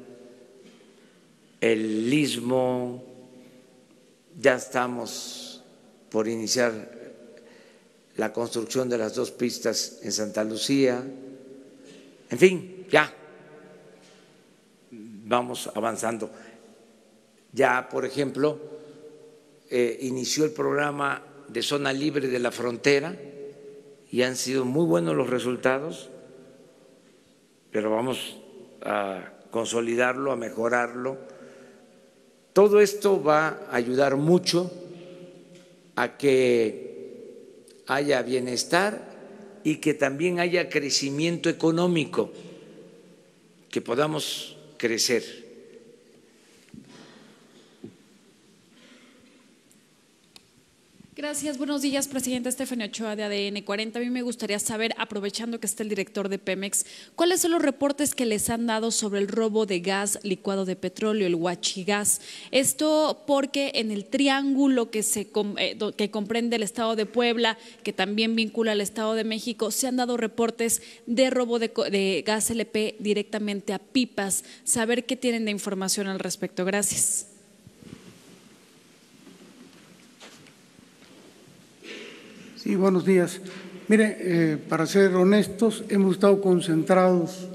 el istmo, ya estamos por iniciar la construcción de las dos pistas en Santa Lucía, en fin, ya vamos avanzando. Ya, por ejemplo, eh, inició el programa de zona libre de la frontera y han sido muy buenos los resultados, pero vamos a consolidarlo, a mejorarlo. Todo esto va a ayudar mucho a que haya bienestar y que también haya crecimiento económico, que podamos crecer. Gracias. Buenos días, presidente Estefania Ochoa de ADN 40. A mí me gustaría saber, aprovechando que está el director de Pemex, ¿cuáles son los reportes que les han dado sobre el robo de gas licuado de petróleo, el huachigas? Esto porque en el triángulo que, se, eh, que comprende el Estado de Puebla, que también vincula al Estado de México, se han dado reportes de robo de, de gas LP directamente a pipas. Saber qué tienen de información al respecto. Gracias. Sí, buenos días. Mire, eh, para ser honestos, hemos estado concentrados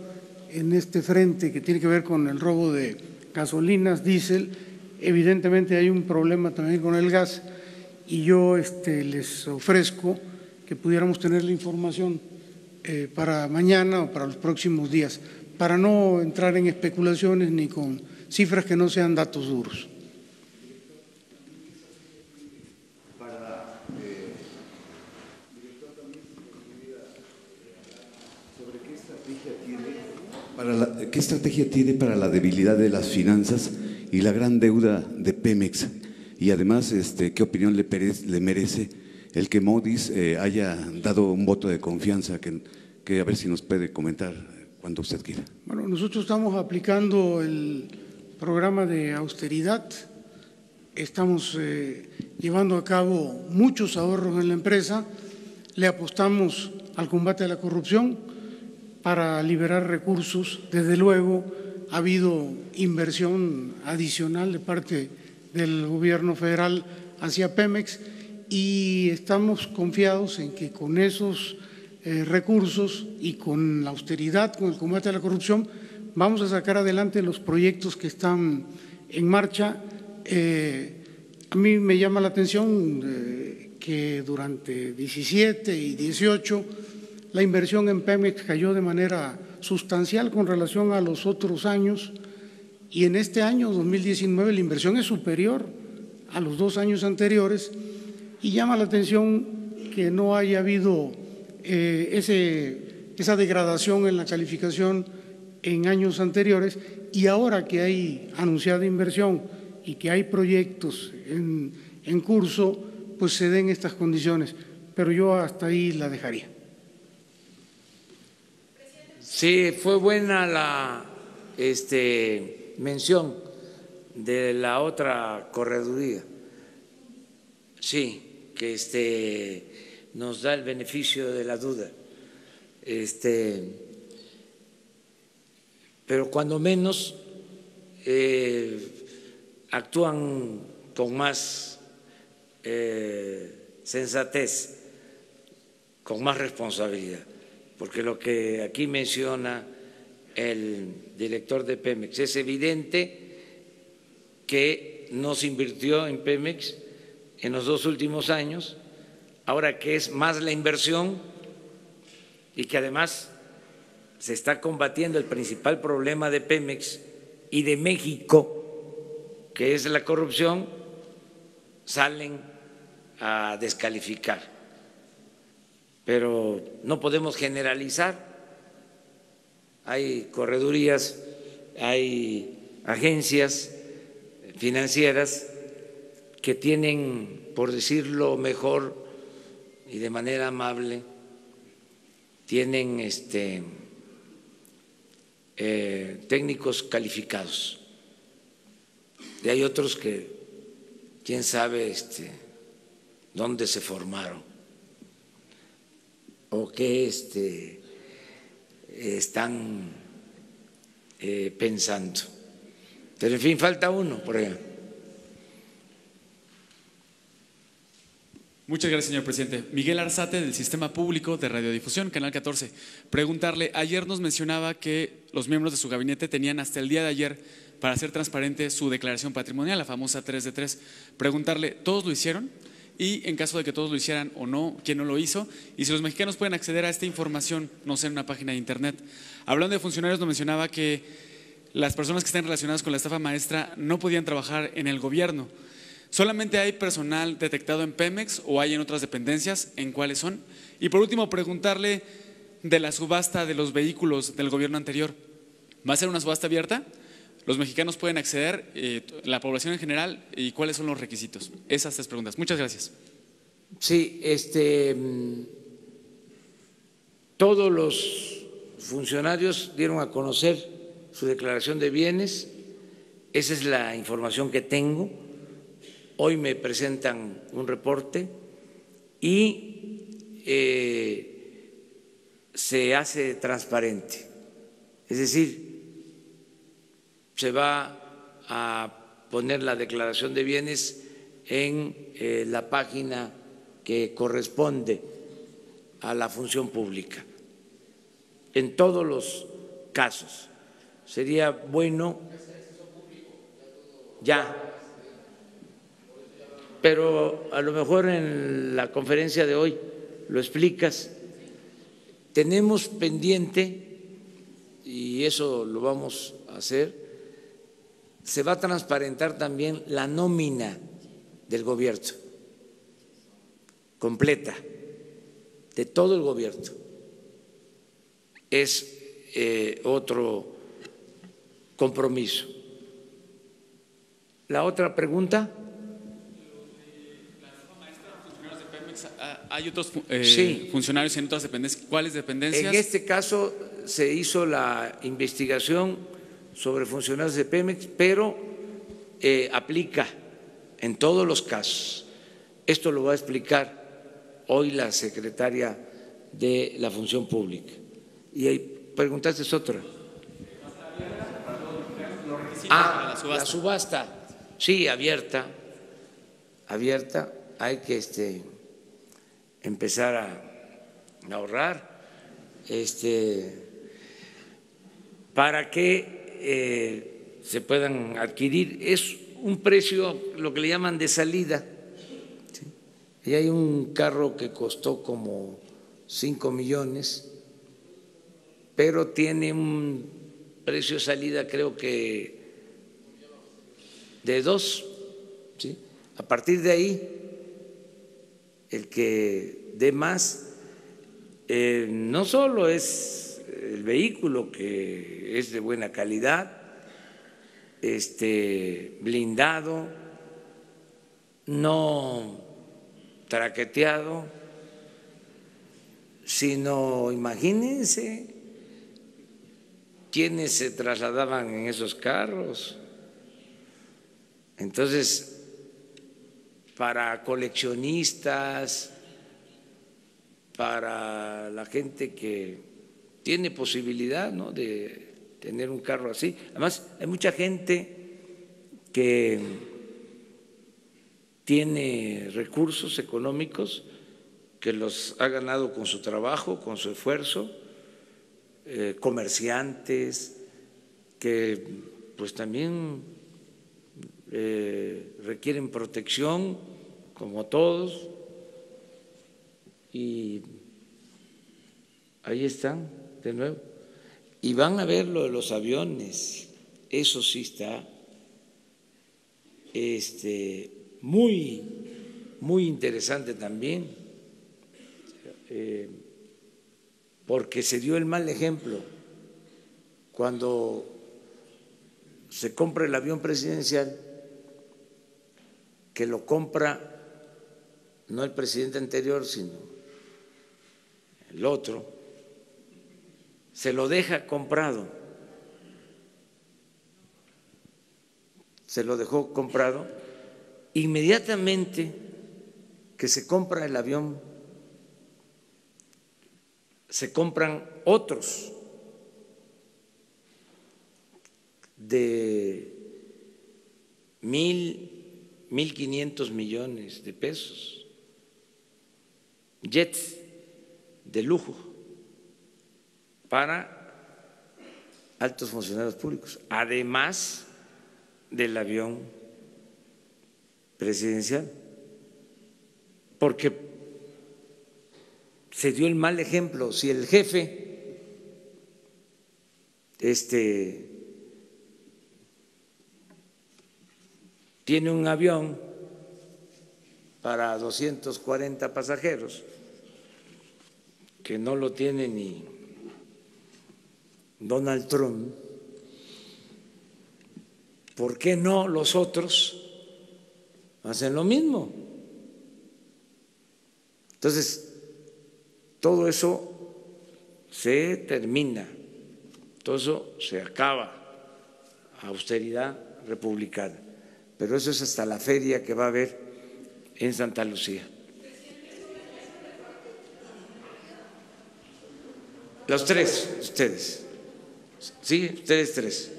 en este frente que tiene que ver con el robo de gasolinas, diésel. Evidentemente hay un problema también con el gas y yo este, les ofrezco que pudiéramos tener la información eh, para mañana o para los próximos días, para no entrar en especulaciones ni con cifras que no sean datos duros. ¿Qué estrategia tiene para la debilidad de las finanzas y la gran deuda de Pemex? Y además, este, ¿qué opinión le, merece el que Modis eh, haya dado un voto de confianza? Que, a ver si nos puede comentar cuando usted quiera. Bueno, nosotros estamos aplicando el programa de austeridad, estamos eh, llevando a cabo muchos ahorros en la empresa, le apostamos al combate a la corrupción para liberar recursos. Desde luego, ha habido inversión adicional de parte del gobierno federal hacia Pemex y estamos confiados en que con esos eh, recursos y con la austeridad, con el combate a la corrupción, vamos a sacar adelante los proyectos que están en marcha. Eh, a mí me llama la atención eh, que durante 17 y 18 la inversión en Pemex cayó de manera sustancial con relación a los otros años y en este año 2019 la inversión es superior a los dos años anteriores y llama la atención que no haya habido eh, esa degradación en la calificación en años anteriores y ahora que hay anunciada inversión y que hay proyectos en curso, pues se den estas condiciones. Pero yo hasta ahí la dejaría. Sí, fue buena la este, mención de la otra correduría. Sí, que este, nos da el beneficio de la duda. Este, pero cuando menos eh, actúan con más eh, sensatez, con más responsabilidad porque lo que aquí menciona el director de Pemex es evidente que no se invirtió en Pemex en los dos últimos años, ahora que es más la inversión y que además se está combatiendo el principal problema de Pemex y de México, que es la corrupción, salen a descalificar pero no podemos generalizar. Hay corredurías, hay agencias financieras que tienen, por decirlo mejor y de manera amable, tienen este, eh, técnicos calificados. Y hay otros que quién sabe este, dónde se formaron o qué este, están eh, pensando. Pero en fin, falta uno, por ejemplo. Muchas gracias, señor presidente. Miguel Arzate, del Sistema Público de Radiodifusión, Canal 14. Preguntarle, ayer nos mencionaba que los miembros de su gabinete tenían hasta el día de ayer para hacer transparente su declaración patrimonial, la famosa 3 de 3. Preguntarle, ¿todos lo hicieron? Y en caso de que todos lo hicieran o no, ¿quién no lo hizo? Y si los mexicanos pueden acceder a esta información, no sé, en una página de internet. Hablando de funcionarios, nos mencionaba que las personas que están relacionadas con la estafa maestra no podían trabajar en el gobierno. ¿Solamente hay personal detectado en Pemex o hay en otras dependencias? ¿En cuáles son? Y por último, preguntarle de la subasta de los vehículos del gobierno anterior. ¿Va a ser una subasta abierta? ¿Los mexicanos pueden acceder, eh, la población en general, y cuáles son los requisitos? Esas tres preguntas. Muchas gracias. Sí, este, todos los funcionarios dieron a conocer su declaración de bienes. Esa es la información que tengo Hoy me presentan un reporte y eh, se hace transparente. Es decir, se va a poner la declaración de bienes en eh, la página que corresponde a la función pública, en todos los casos. Sería bueno ya pero a lo mejor en la conferencia de hoy lo explicas. Tenemos pendiente, y eso lo vamos a hacer, se va a transparentar también la nómina del gobierno, completa, de todo el gobierno. Es eh, otro compromiso. La otra pregunta. hay otros eh, funcionarios en otras dependencias. ¿Cuáles dependencias? En este caso se hizo la investigación sobre funcionarios de Pemex, pero eh, aplica en todos los casos. Esto lo va a explicar hoy la secretaria de la Función Pública. Y ahí preguntaste otra. Ah, la subasta. Sí, abierta. Abierta. Hay que este empezar a ahorrar este, para que eh, se puedan adquirir. Es un precio, lo que le llaman de salida. Y hay un carro que costó como 5 millones, pero tiene un precio de salida creo que de dos. ¿sí? A partir de ahí el que dé más, eh, no solo es el vehículo que es de buena calidad, este, blindado, no traqueteado, sino imagínense quienes se trasladaban en esos carros. Entonces, para coleccionistas, para la gente que tiene posibilidad de tener un carro así. Además, hay mucha gente que tiene recursos económicos que los ha ganado con su trabajo, con su esfuerzo, eh, comerciantes que pues también eh, requieren protección, como todos, y ahí están de nuevo. Y van a ver lo de los aviones, eso sí está este, muy, muy interesante también, eh, porque se dio el mal ejemplo. Cuando se compra el avión presidencial que lo compra no el presidente anterior, sino el otro, se lo deja comprado, se lo dejó comprado. Inmediatamente que se compra el avión, se compran otros de mil, mil quinientos millones de pesos, jets de lujo para altos funcionarios públicos, además del avión presidencial, porque se dio el mal ejemplo. Si el jefe este, tiene un avión para 240 pasajeros, que no lo tiene ni Donald Trump, ¿por qué no los otros hacen lo mismo? Entonces, todo eso se termina, todo eso se acaba, austeridad republicana, pero eso es hasta la feria que va a haber en Santa Lucía. Los tres, ustedes. Sí, ustedes tres.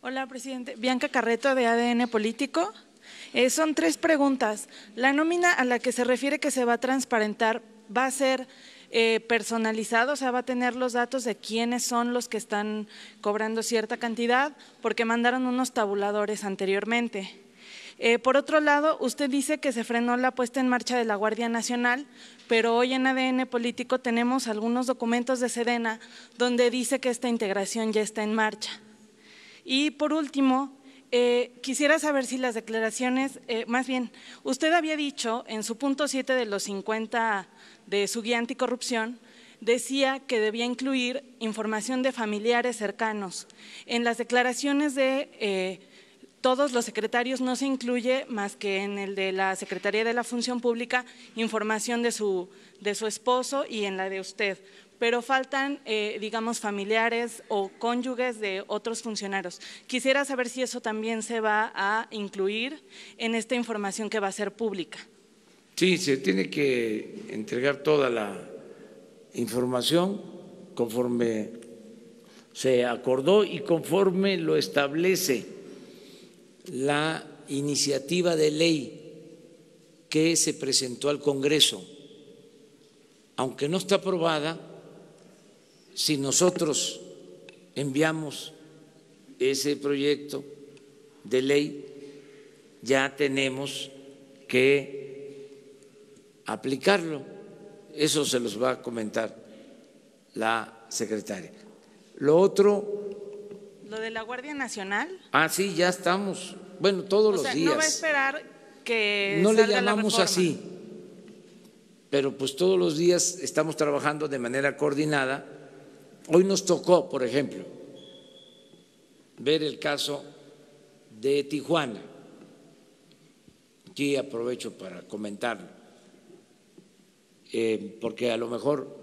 Hola, presidente. Bianca Carreto, de ADN Político. Eh, son tres preguntas. La nómina a la que se refiere que se va a transparentar va a ser eh, personalizado, o sea, va a tener los datos de quiénes son los que están cobrando cierta cantidad, porque mandaron unos tabuladores anteriormente. Eh, por otro lado, usted dice que se frenó la puesta en marcha de la Guardia Nacional, pero hoy en ADN Político tenemos algunos documentos de Sedena donde dice que esta integración ya está en marcha. Y por último, eh, quisiera saber si las declaraciones, eh, más bien, usted había dicho en su punto 7 de los 50 de su guía anticorrupción, decía que debía incluir información de familiares cercanos. En las declaraciones de todos los secretarios no se incluye más que en el de la Secretaría de la Función Pública información de su, de su esposo y en la de usted, pero faltan, eh, digamos, familiares o cónyuges de otros funcionarios. Quisiera saber si eso también se va a incluir en esta información que va a ser pública. Sí, se tiene que entregar toda la información conforme se acordó y conforme lo establece la iniciativa de ley que se presentó al Congreso. Aunque no está aprobada, si nosotros enviamos ese proyecto de ley, ya tenemos que aplicarlo. Eso se los va a comentar la secretaria. Lo otro ¿Lo de la Guardia Nacional? Ah, sí, ya estamos. Bueno, todos los días. No va a esperar que. No le llamamos así, pero pues todos los días estamos trabajando de manera coordinada. Hoy nos tocó, por ejemplo, ver el caso de Tijuana. Aquí aprovecho para comentarlo, eh, porque a lo mejor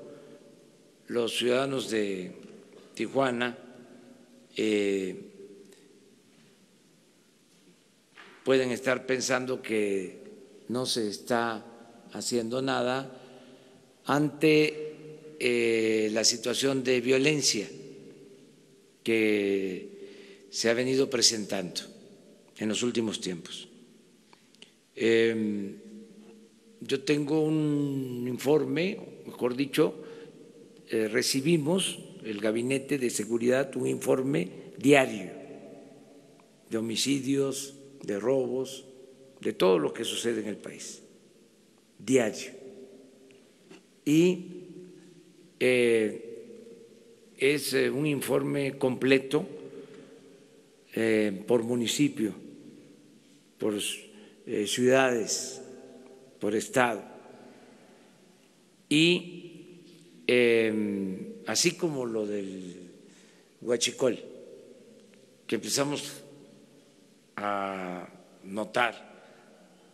los ciudadanos de Tijuana eh, pueden estar pensando que no se está haciendo nada ante eh, la situación de violencia que se ha venido presentando en los últimos tiempos. Em, yo tengo un informe, mejor dicho, eh, recibimos el Gabinete de Seguridad un informe diario de homicidios, de robos, de todo lo que sucede en el país, diario. Y eh, es eh, un informe completo eh, por municipio, por ciudades, por estado. Y así como lo del huachicol, que empezamos a notar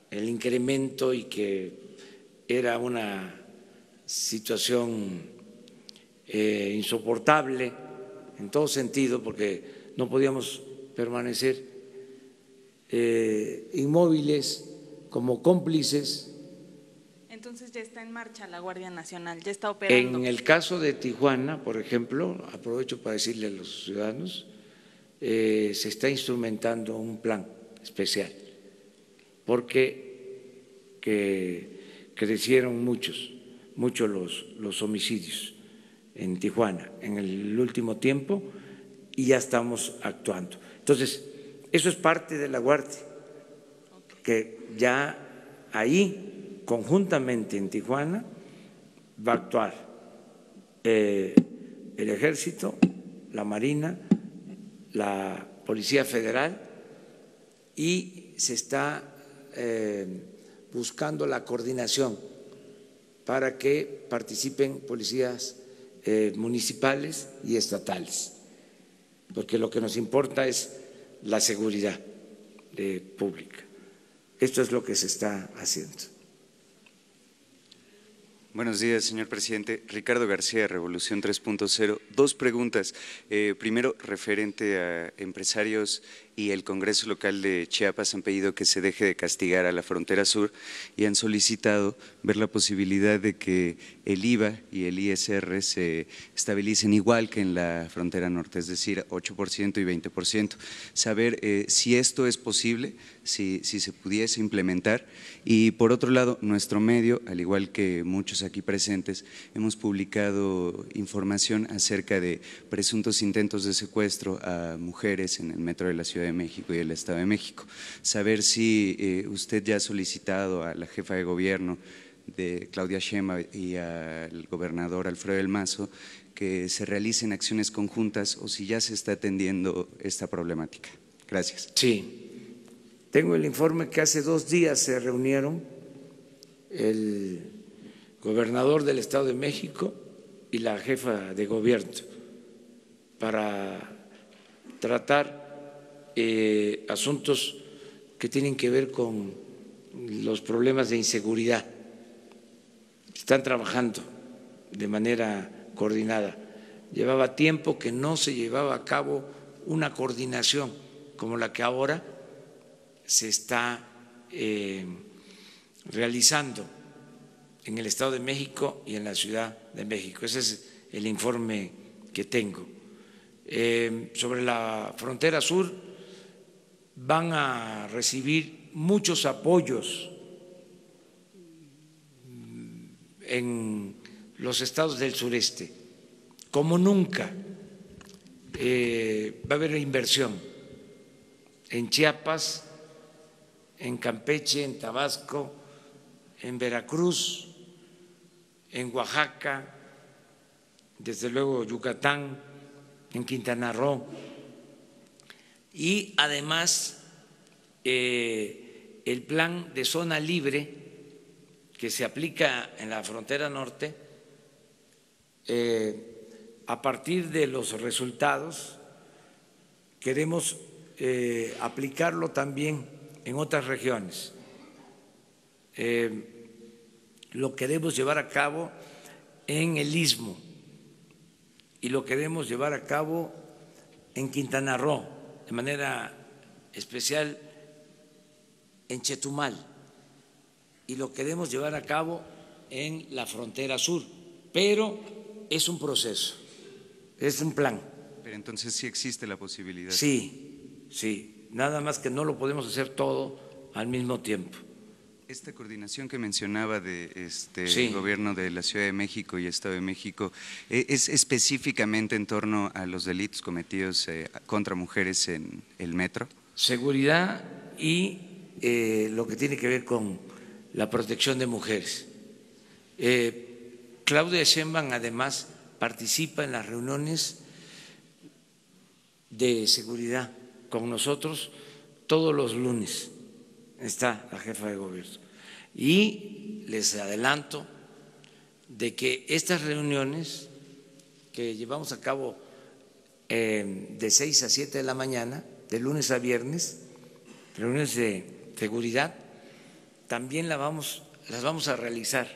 el incremento y que era una situación eh, insoportable en todo sentido, porque no podíamos permanecer eh, inmóviles como cómplices. Entonces ya está en marcha la Guardia Nacional, ya está operando. En el caso de Tijuana, por ejemplo, aprovecho para decirle a los ciudadanos, eh, se está instrumentando un plan especial, porque que crecieron muchos, muchos los, los homicidios en Tijuana en el último tiempo y ya estamos actuando. Entonces, eso es parte de la Guardia, que ya ahí, conjuntamente en Tijuana, va a actuar eh, el Ejército, la Marina, la Policía Federal y se está eh, buscando la coordinación para que participen policías eh, municipales y estatales, porque lo que nos importa es la seguridad pública. Esto es lo que se está haciendo. Buenos días, señor presidente. Ricardo García, Revolución 3.0. Dos preguntas. Eh, primero, referente a empresarios y el Congreso local de Chiapas han pedido que se deje de castigar a la frontera sur y han solicitado ver la posibilidad de que el IVA y el ISR se estabilicen igual que en la frontera norte, es decir, 8% y 20%. Saber eh, si esto es posible, si, si se pudiese implementar. Y por otro lado, nuestro medio, al igual que muchos aquí presentes, hemos publicado información acerca de presuntos intentos de secuestro a mujeres en el metro de la Ciudad de México y el Estado de México. Saber si eh, usted ya ha solicitado a la jefa de gobierno de Claudia Sheinbaum y al gobernador Alfredo del Mazo que se realicen acciones conjuntas o si ya se está atendiendo esta problemática. Gracias. Sí, tengo el informe que hace dos días se reunieron el gobernador del Estado de México y la jefa de gobierno para tratar eh, asuntos que tienen que ver con los problemas de inseguridad. Están trabajando de manera coordinada. Llevaba tiempo que no se llevaba a cabo una coordinación como la que ahora se está eh, realizando en el Estado de México y en la Ciudad de México. Ese es el informe que tengo. Eh, sobre la frontera sur van a recibir muchos apoyos en los estados del sureste, como nunca. Eh, va a haber inversión en Chiapas, en Campeche, en Tabasco, en Veracruz, en Oaxaca, desde luego Yucatán, en Quintana Roo. Y además eh, el plan de zona libre que se aplica en la frontera norte, eh, a partir de los resultados, queremos eh, aplicarlo también en otras regiones. Lo queremos llevar a cabo en el Istmo y lo queremos llevar a cabo en Quintana Roo, de manera especial en Chetumal, y lo queremos llevar a cabo en la frontera sur, pero es un proceso, es un plan. Pero entonces sí existe la posibilidad. Sí, sí, nada más que no lo podemos hacer todo al mismo tiempo. Esta coordinación que mencionaba de este gobierno de la Ciudad de México y Estado de México ¿e-, es específicamente en torno a los delitos cometidos eh, contra mujeres en el metro. Seguridad y eh, lo que tiene que ver con la protección de mujeres. Eh, Claudia Sheinbaum además participa en las reuniones de seguridad con nosotros todos los lunes. Está la jefa de gobierno. Y les adelanto de que estas reuniones que llevamos a cabo eh, de 6 a 7 de la mañana, de lunes a viernes, reuniones de seguridad, también las vamos, las vamos a realizar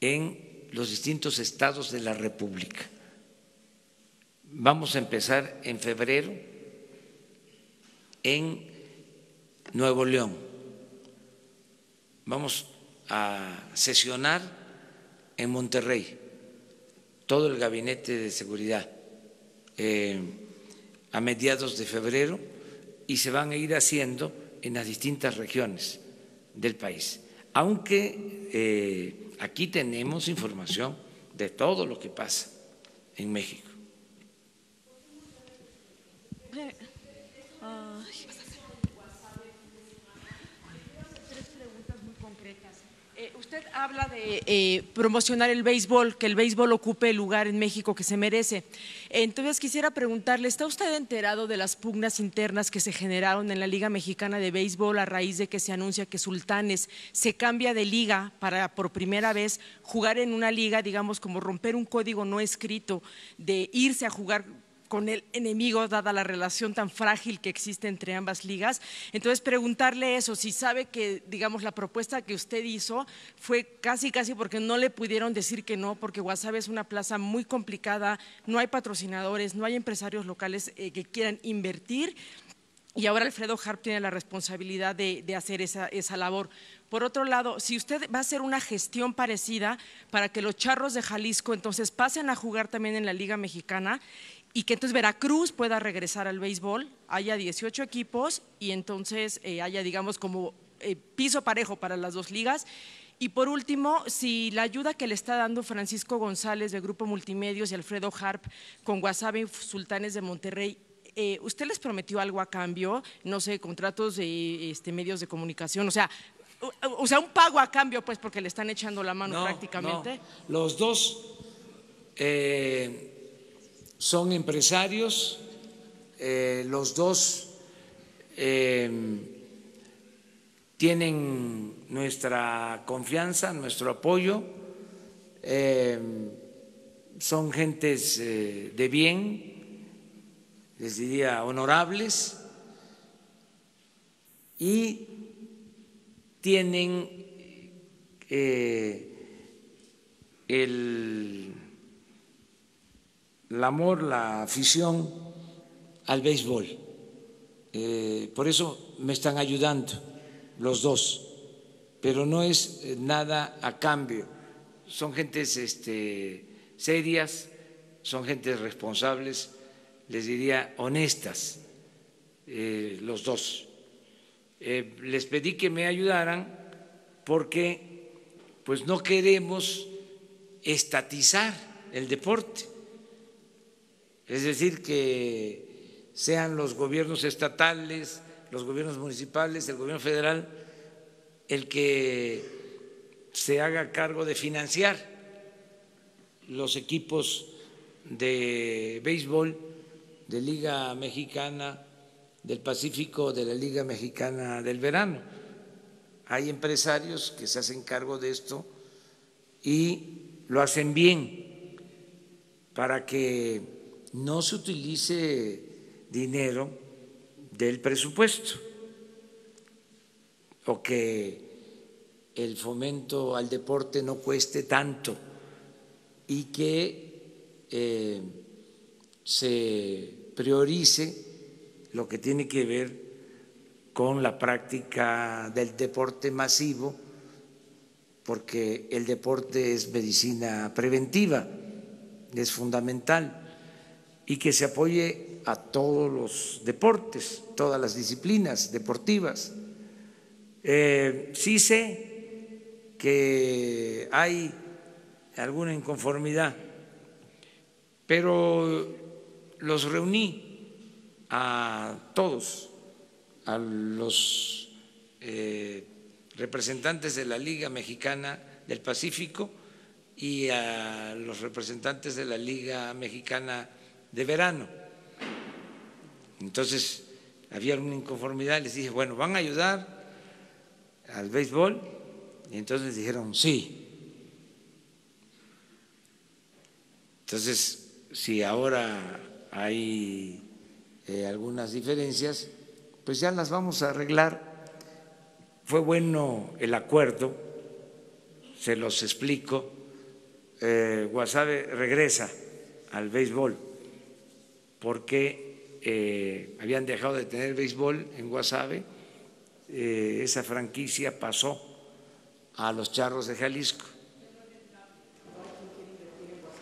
en los distintos estados de la República. Vamos a empezar en febrero en Nuevo León. Vamos a sesionar en Monterrey todo el gabinete de seguridad eh, a mediados de febrero y se van a ir haciendo en las distintas regiones del país. Aunque eh, aquí tenemos información de todo lo que pasa en México. Usted habla de eh, promocionar el béisbol, que el béisbol ocupe el lugar en México que se merece. Entonces quisiera preguntarle, ¿está usted enterado de las pugnas internas que se generaron en la Liga Mexicana de Béisbol a raíz de que se anuncia que Sultanes se cambia de liga para por primera vez jugar en una liga, digamos, como romper un código no escrito de irse a jugar con el enemigo, dada la relación tan frágil que existe entre ambas ligas. Entonces, preguntarle eso, si sabe que, digamos, la propuesta que usted hizo fue casi, casi porque no le pudieron decir que no, porque Guasave es una plaza muy complicada, no hay patrocinadores, no hay empresarios locales eh, que quieran invertir. Y ahora Alfredo Harp tiene la responsabilidad de, de hacer esa, esa labor. Por otro lado, si usted va a hacer una gestión parecida para que los charros de Jalisco entonces pasen a jugar también en la Liga Mexicana y que entonces Veracruz pueda regresar al béisbol, haya 18 equipos y entonces eh, haya, digamos, como eh, piso parejo para las dos ligas. Y por último, si la ayuda que le está dando Francisco González de Grupo Multimedios y Alfredo Harp con Wasabi Sultanes de Monterrey, eh, ¿usted les prometió algo a cambio? No sé, contratos de este, medios de comunicación, o sea, o, sea, un pago a cambio, pues, porque le están echando la mano prácticamente. Los dos son empresarios, eh, los dos eh, tienen nuestra confianza, nuestro apoyo, eh, son gentes de bien, les diría honorables, y tienen el el amor, la afición al béisbol. Eh, por eso me están ayudando los dos, pero no es eh, nada a cambio. Son gentes este, serias, son gentes responsables, les diría honestas, eh, los dos. les pedí que me ayudaran porque pues no queremos estatizar el deporte es decir, que sean los gobiernos estatales, los gobiernos municipales, el gobierno federal, el que se haga cargo de financiar los equipos de béisbol de Liga Mexicana del Pacífico, de la Liga Mexicana del Verano. Hay empresarios que se hacen cargo de esto y lo hacen bien para que no se utilice dinero del presupuesto o que el fomento al deporte no cueste tanto y que eh, se priorice lo que tiene que ver con la práctica del deporte masivo, porque el deporte es medicina preventiva, es fundamental y que se apoye a todos los deportes, todas las disciplinas deportivas. Eh, sí sé que hay alguna inconformidad, pero los reuní a todos, a los eh, representantes de la Liga Mexicana del Pacífico y a los representantes de la Liga Mexicana de verano. Entonces había una inconformidad, les dije, bueno, ¿van a ayudar al béisbol? Y entonces dijeron, sí. Entonces, si ahora hay eh, algunas diferencias, pues ya las vamos a arreglar. Fue bueno el acuerdo, se los explico. Eh, regresa al béisbol porque eh, habían dejado de tener béisbol en Guasave, eh, esa franquicia pasó a los Charros de Jalisco.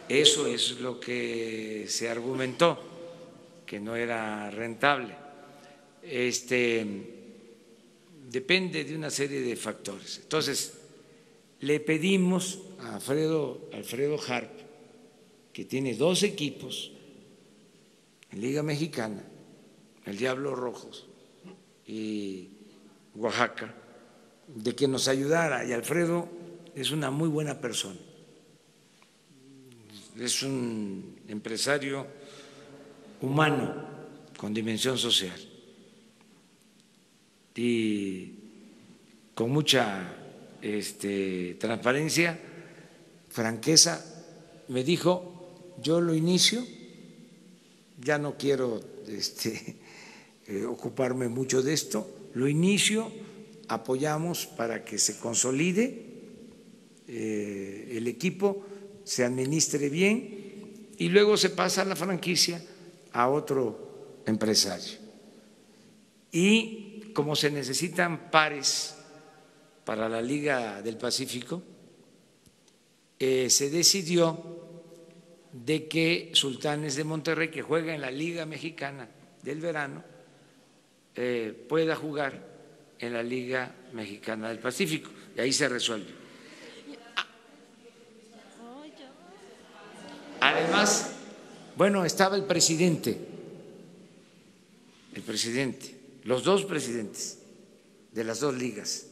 Eso es lo que se argumentó, que no era rentable. Este, depende de una serie de factores. Entonces, le pedimos a Alfredo, Alfredo Harp, que tiene dos equipos Liga Mexicana, el Diablo Rojos y Oaxaca, de que nos ayudara. Y Alfredo es una muy buena persona. Es un empresario humano con dimensión social y con mucha este, transparencia, franqueza, me dijo, yo lo inicio, ya no quiero este, eh, ocuparme mucho de esto, lo inicio, apoyamos para que se consolide eh, el equipo, se administre bien y luego se pasa la franquicia a otro empresario. Y como se necesitan pares para la Liga del Pacífico, eh, se decidió de que Sultanes de Monterrey, que juega en la Liga Mexicana del verano, eh, pueda jugar en la Liga Mexicana del Pacífico. Y ahí se resuelve. Además, bueno, estaba el presidente, el presidente, los dos presidentes de las dos ligas.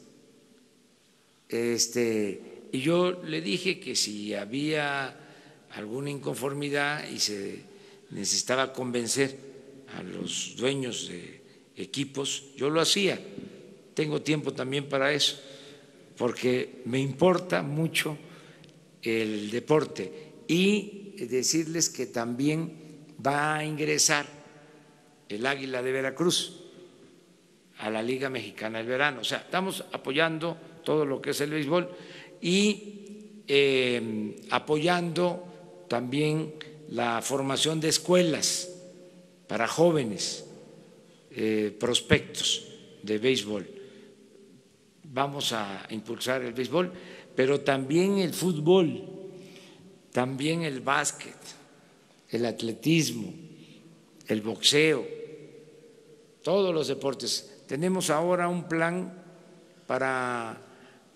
Este, y yo le dije que si había alguna inconformidad y se necesitaba convencer a los dueños de equipos, yo lo hacía. Tengo tiempo también para eso, porque me importa mucho el deporte y decirles que también va a ingresar el Águila de Veracruz a la Liga Mexicana del Verano. O sea, estamos apoyando todo lo que es el béisbol y eh, apoyando también la formación de escuelas para jóvenes eh, prospectos de béisbol. Vamos a impulsar el béisbol, pero también el fútbol, también el básquet, el atletismo, el boxeo, todos los deportes. Tenemos ahora un plan para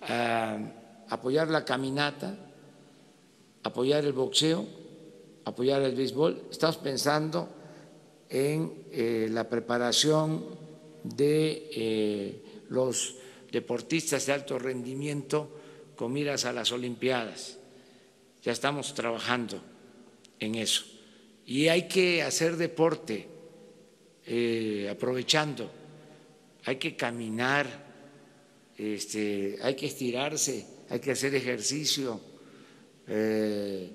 eh, apoyar la caminata, apoyar el boxeo, apoyar el béisbol. Estamos pensando en eh, la preparación de eh, los deportistas de alto rendimiento con miras a las Olimpiadas. Ya estamos trabajando en eso. Y hay que hacer deporte aprovechando, hay que caminar este, hay que estirarse, hay que hacer ejercicio. Eh,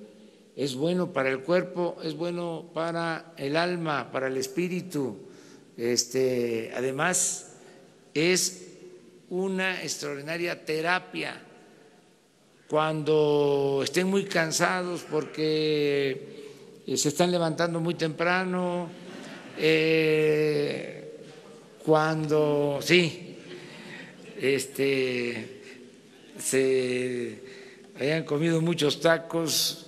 es bueno para el cuerpo, es bueno para el alma, para el espíritu. Este, además, es una extraordinaria terapia cuando estén muy cansados porque eh, se están levantando muy temprano, eh, cuando, sí, este, se hayan comido muchos tacos,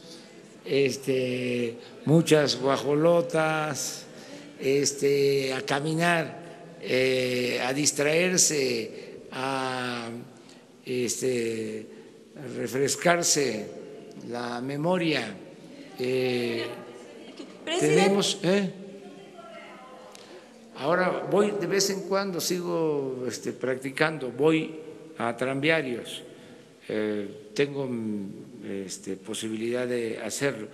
este, muchas guajolotas, este, a caminar, eh, a distraerse, a este, refrescarse la memoria. Eh, tenemos, ¿eh? Ahora voy de vez en cuando, sigo este, practicando, voy a tranviarios, eh, tengo este, posibilidad de hacerlo.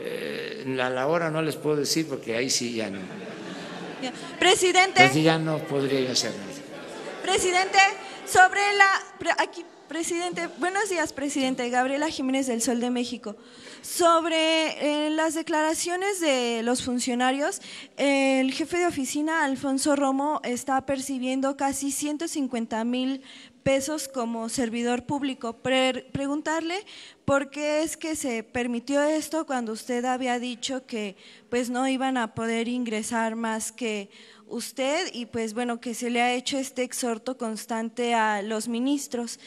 Eh, a la hora no les puedo decir porque ahí sí ya no. Presidente. ya no podría hacer nada. Presidente, sobre la... Aquí, presidente, buenos días, presidente. Gabriela Jiménez del Sol de México. Sobre eh, las declaraciones de los funcionarios, el jefe de oficina, Alfonso Romo, está percibiendo casi 150 mil pesos como servidor público. preguntarle por qué es que se permitió esto cuando usted había dicho que pues no iban a poder ingresar más que usted y pues bueno que se le ha hecho este exhorto constante a los ministros.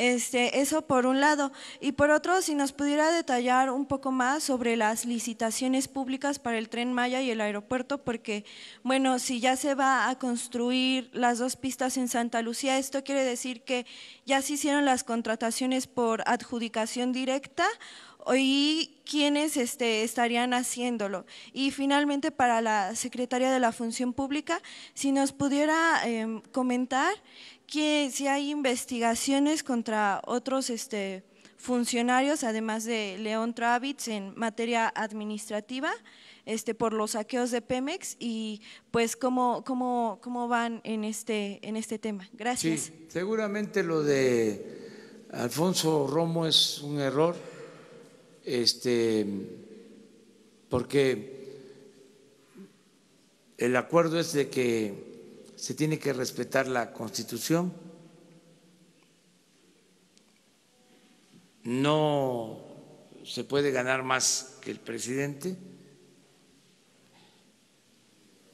Este, eso por un lado. Y por otro, si nos pudiera detallar un poco más sobre las licitaciones públicas para el tren Maya y el aeropuerto, porque bueno, si ya se va a construir las dos pistas en Santa Lucía, esto quiere decir que ya se hicieron las contrataciones por adjudicación directa y quiénes este, estarían haciéndolo. Y finalmente, para la Secretaría de la Función Pública, si nos pudiera em, comentar que si hay investigaciones contra otros este, funcionarios, además de León Travitz, en materia administrativa, este, por los saqueos de Pemex y pues cómo, cómo, cómo van en este, en este tema. Gracias. Sí, seguramente lo de Alfonso Romo es un error este, porque el acuerdo es de que se tiene que respetar la Constitución, no se puede ganar más que el presidente,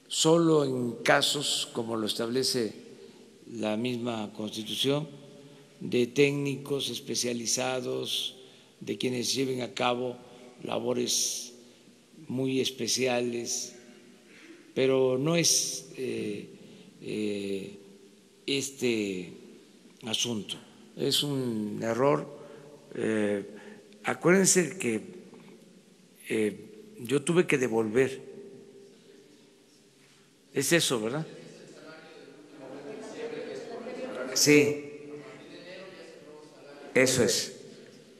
solo en casos, como lo establece la misma Constitución, de técnicos especializados, de quienes lleven a cabo labores muy especiales, pero no es eh, eh, este asunto, es un error. Eh, acuérdense que yo tuve que devolver, es eso, ¿verdad? Sí, eso es.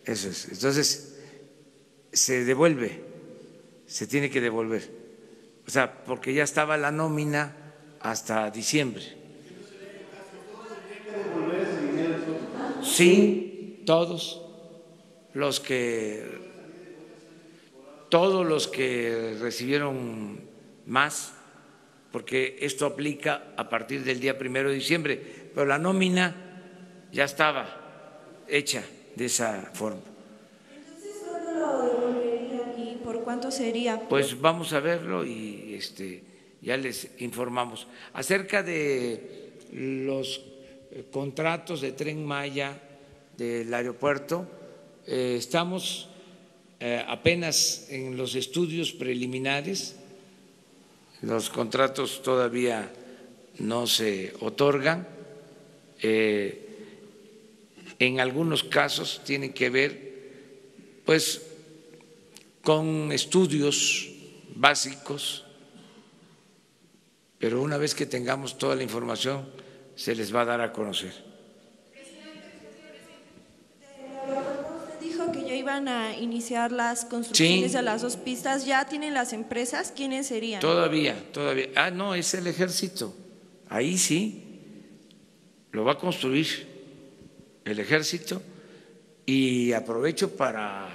Eso es. Entonces, se devuelve, se tiene que devolver. O sea, porque ya estaba la nómina hasta diciembre. Sí, todos los que todos los que recibieron más, porque esto aplica a partir del día primero de diciembre, pero la nómina ya estaba hecha de esa forma. Entonces, ¿cuándo lo devolvería y por cuánto sería? Pues vamos a verlo y este, ya les informamos. Acerca de los eh, contratos de Tren Maya del aeropuerto, eh, estamos eh, apenas en los estudios preliminares, los contratos todavía no se otorgan. En algunos casos tienen que ver pues con estudios básicos, pero una vez que tengamos toda la información se les va a dar a conocer. Usted dijo que ya iban a iniciar las construcciones de las dos pistas. ¿Ya tienen las empresas? ¿Quiénes serían? Todavía, todavía. Ah, no, es el ejército. Ahí sí, lo va a construir el ejército y aprovecho para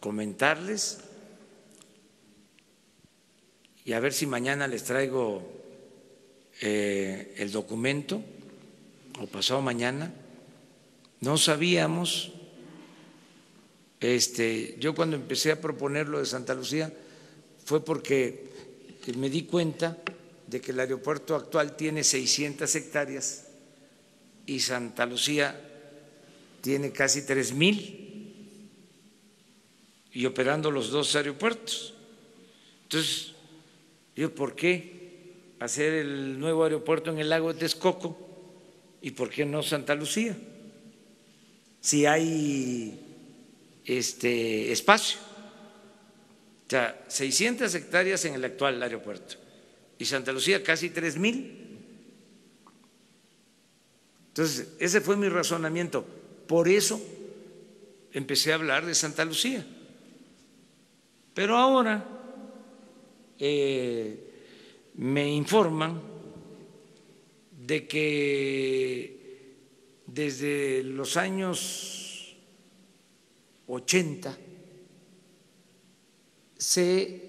comentarles y a ver si mañana les traigo eh, el documento o pasado mañana. No sabíamos, este, yo cuando empecé a proponer lo de Santa Lucía fue porque me di cuenta de que el aeropuerto actual tiene 600 hectáreas y Santa Lucía tiene casi tres mil y operando los dos aeropuertos. Entonces, yo, ¿por qué hacer el nuevo aeropuerto en el lago de Texcoco y por qué no Santa Lucía? Si hay este espacio. O sea, 600 hectáreas en el actual aeropuerto y Santa Lucía casi tres mil. Entonces, ese fue mi razonamiento. Por eso empecé a hablar de Santa Lucía. Pero ahora eh, me informan de que desde los años 80 se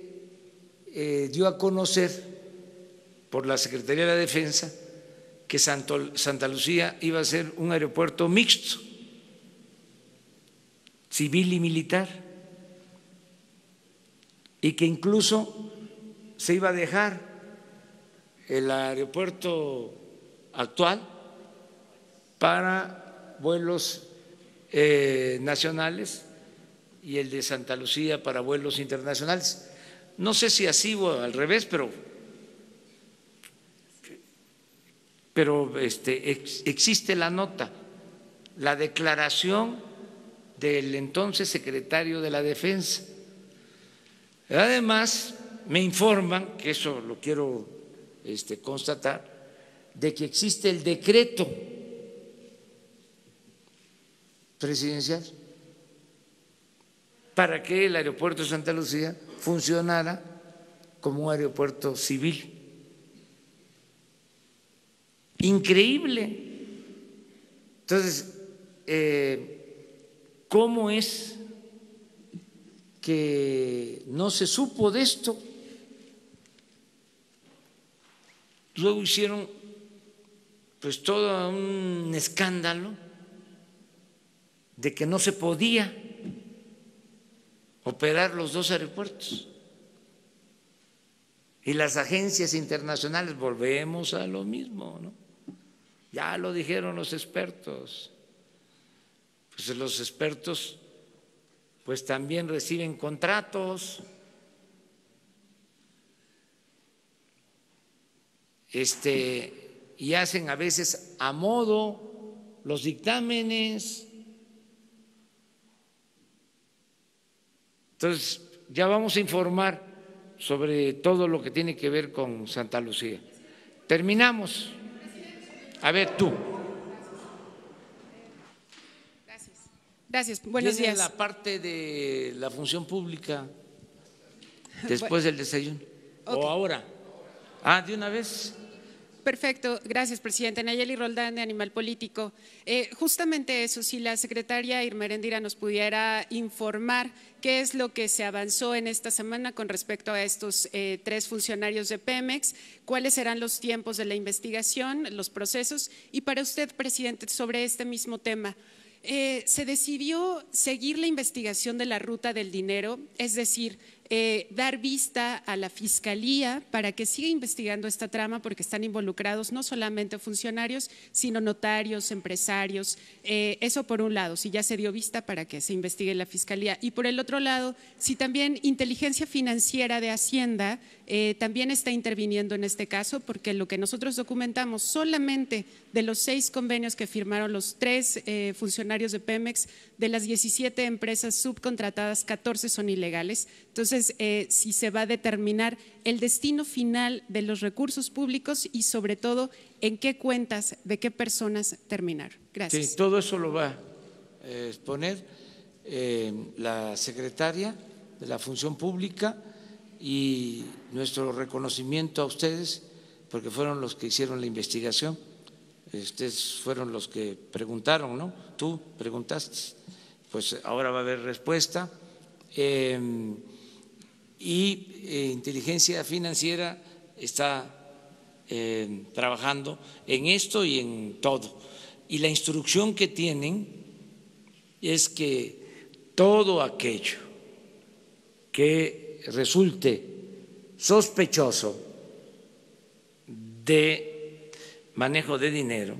eh, dio a conocer por la Secretaría de la Defensa que Santa Lucía iba a ser un aeropuerto mixto, civil y militar, y que incluso se iba a dejar el aeropuerto actual para vuelos eh, nacionales y el de Santa Lucía para vuelos internacionales. No sé si así o al revés, pero, pero este, existe la nota, la declaración del entonces secretario de la Defensa. Además, me informan, que eso lo quiero este, constatar, de que existe el decreto presidencial para que el aeropuerto de Santa Lucía funcionara como un aeropuerto civil. Increíble. Entonces, eh, ¿cómo es que no se supo de esto? Luego hicieron pues todo un escándalo de que no se podía operar los dos aeropuertos. Y las agencias internacionales, volvemos a lo mismo, ¿no? Ya lo dijeron los expertos. Pues los expertos pues también reciben contratos. Este, y hacen a veces a modo los dictámenes Entonces, ya vamos a informar sobre todo lo que tiene que ver con Santa Lucía. Terminamos. A ver, tú. Gracias. Gracias. Buenos días. la parte de la función pública después del desayuno. ¿O ahora? Ah, de una vez. Perfecto, gracias, presidente. Nayeli Roldán, de Animal Político. Eh, justamente eso, si la secretaria Irmerendira nos pudiera informar qué es lo que se avanzó en esta semana con respecto a estos eh, tres funcionarios de Pemex, cuáles serán los tiempos de la investigación, los procesos, y para usted, presidente, sobre este mismo tema. Eh, se decidió seguir la investigación de la ruta del dinero, es decir, eh, dar vista a la Fiscalía para que siga investigando esta trama porque están involucrados no solamente funcionarios, sino notarios, empresarios. Eh, eso por un lado, si ya se dio vista para que se investigue la Fiscalía. Y por el otro lado, si también inteligencia financiera de Hacienda eh, también está interviniendo en este caso, porque lo que nosotros documentamos solamente de los seis convenios que firmaron los tres funcionarios de Pemex, de las 17 empresas subcontratadas, 14 son ilegales. Entonces, eh, si se va a determinar el destino final de los recursos públicos y sobre todo en qué cuentas de qué personas terminar. Gracias. Sí, todo eso lo va a eh, exponer eh, la secretaria de la Función Pública y nuestro reconocimiento a ustedes, porque fueron los que hicieron la investigación. Ustedes fueron los que preguntaron, ¿no? Tú preguntaste. Pues ahora va a haber respuesta y eh, inteligencia financiera está eh, trabajando en esto y en todo. Y la instrucción que tienen es que todo aquello que resulte sospechoso de manejo de dinero,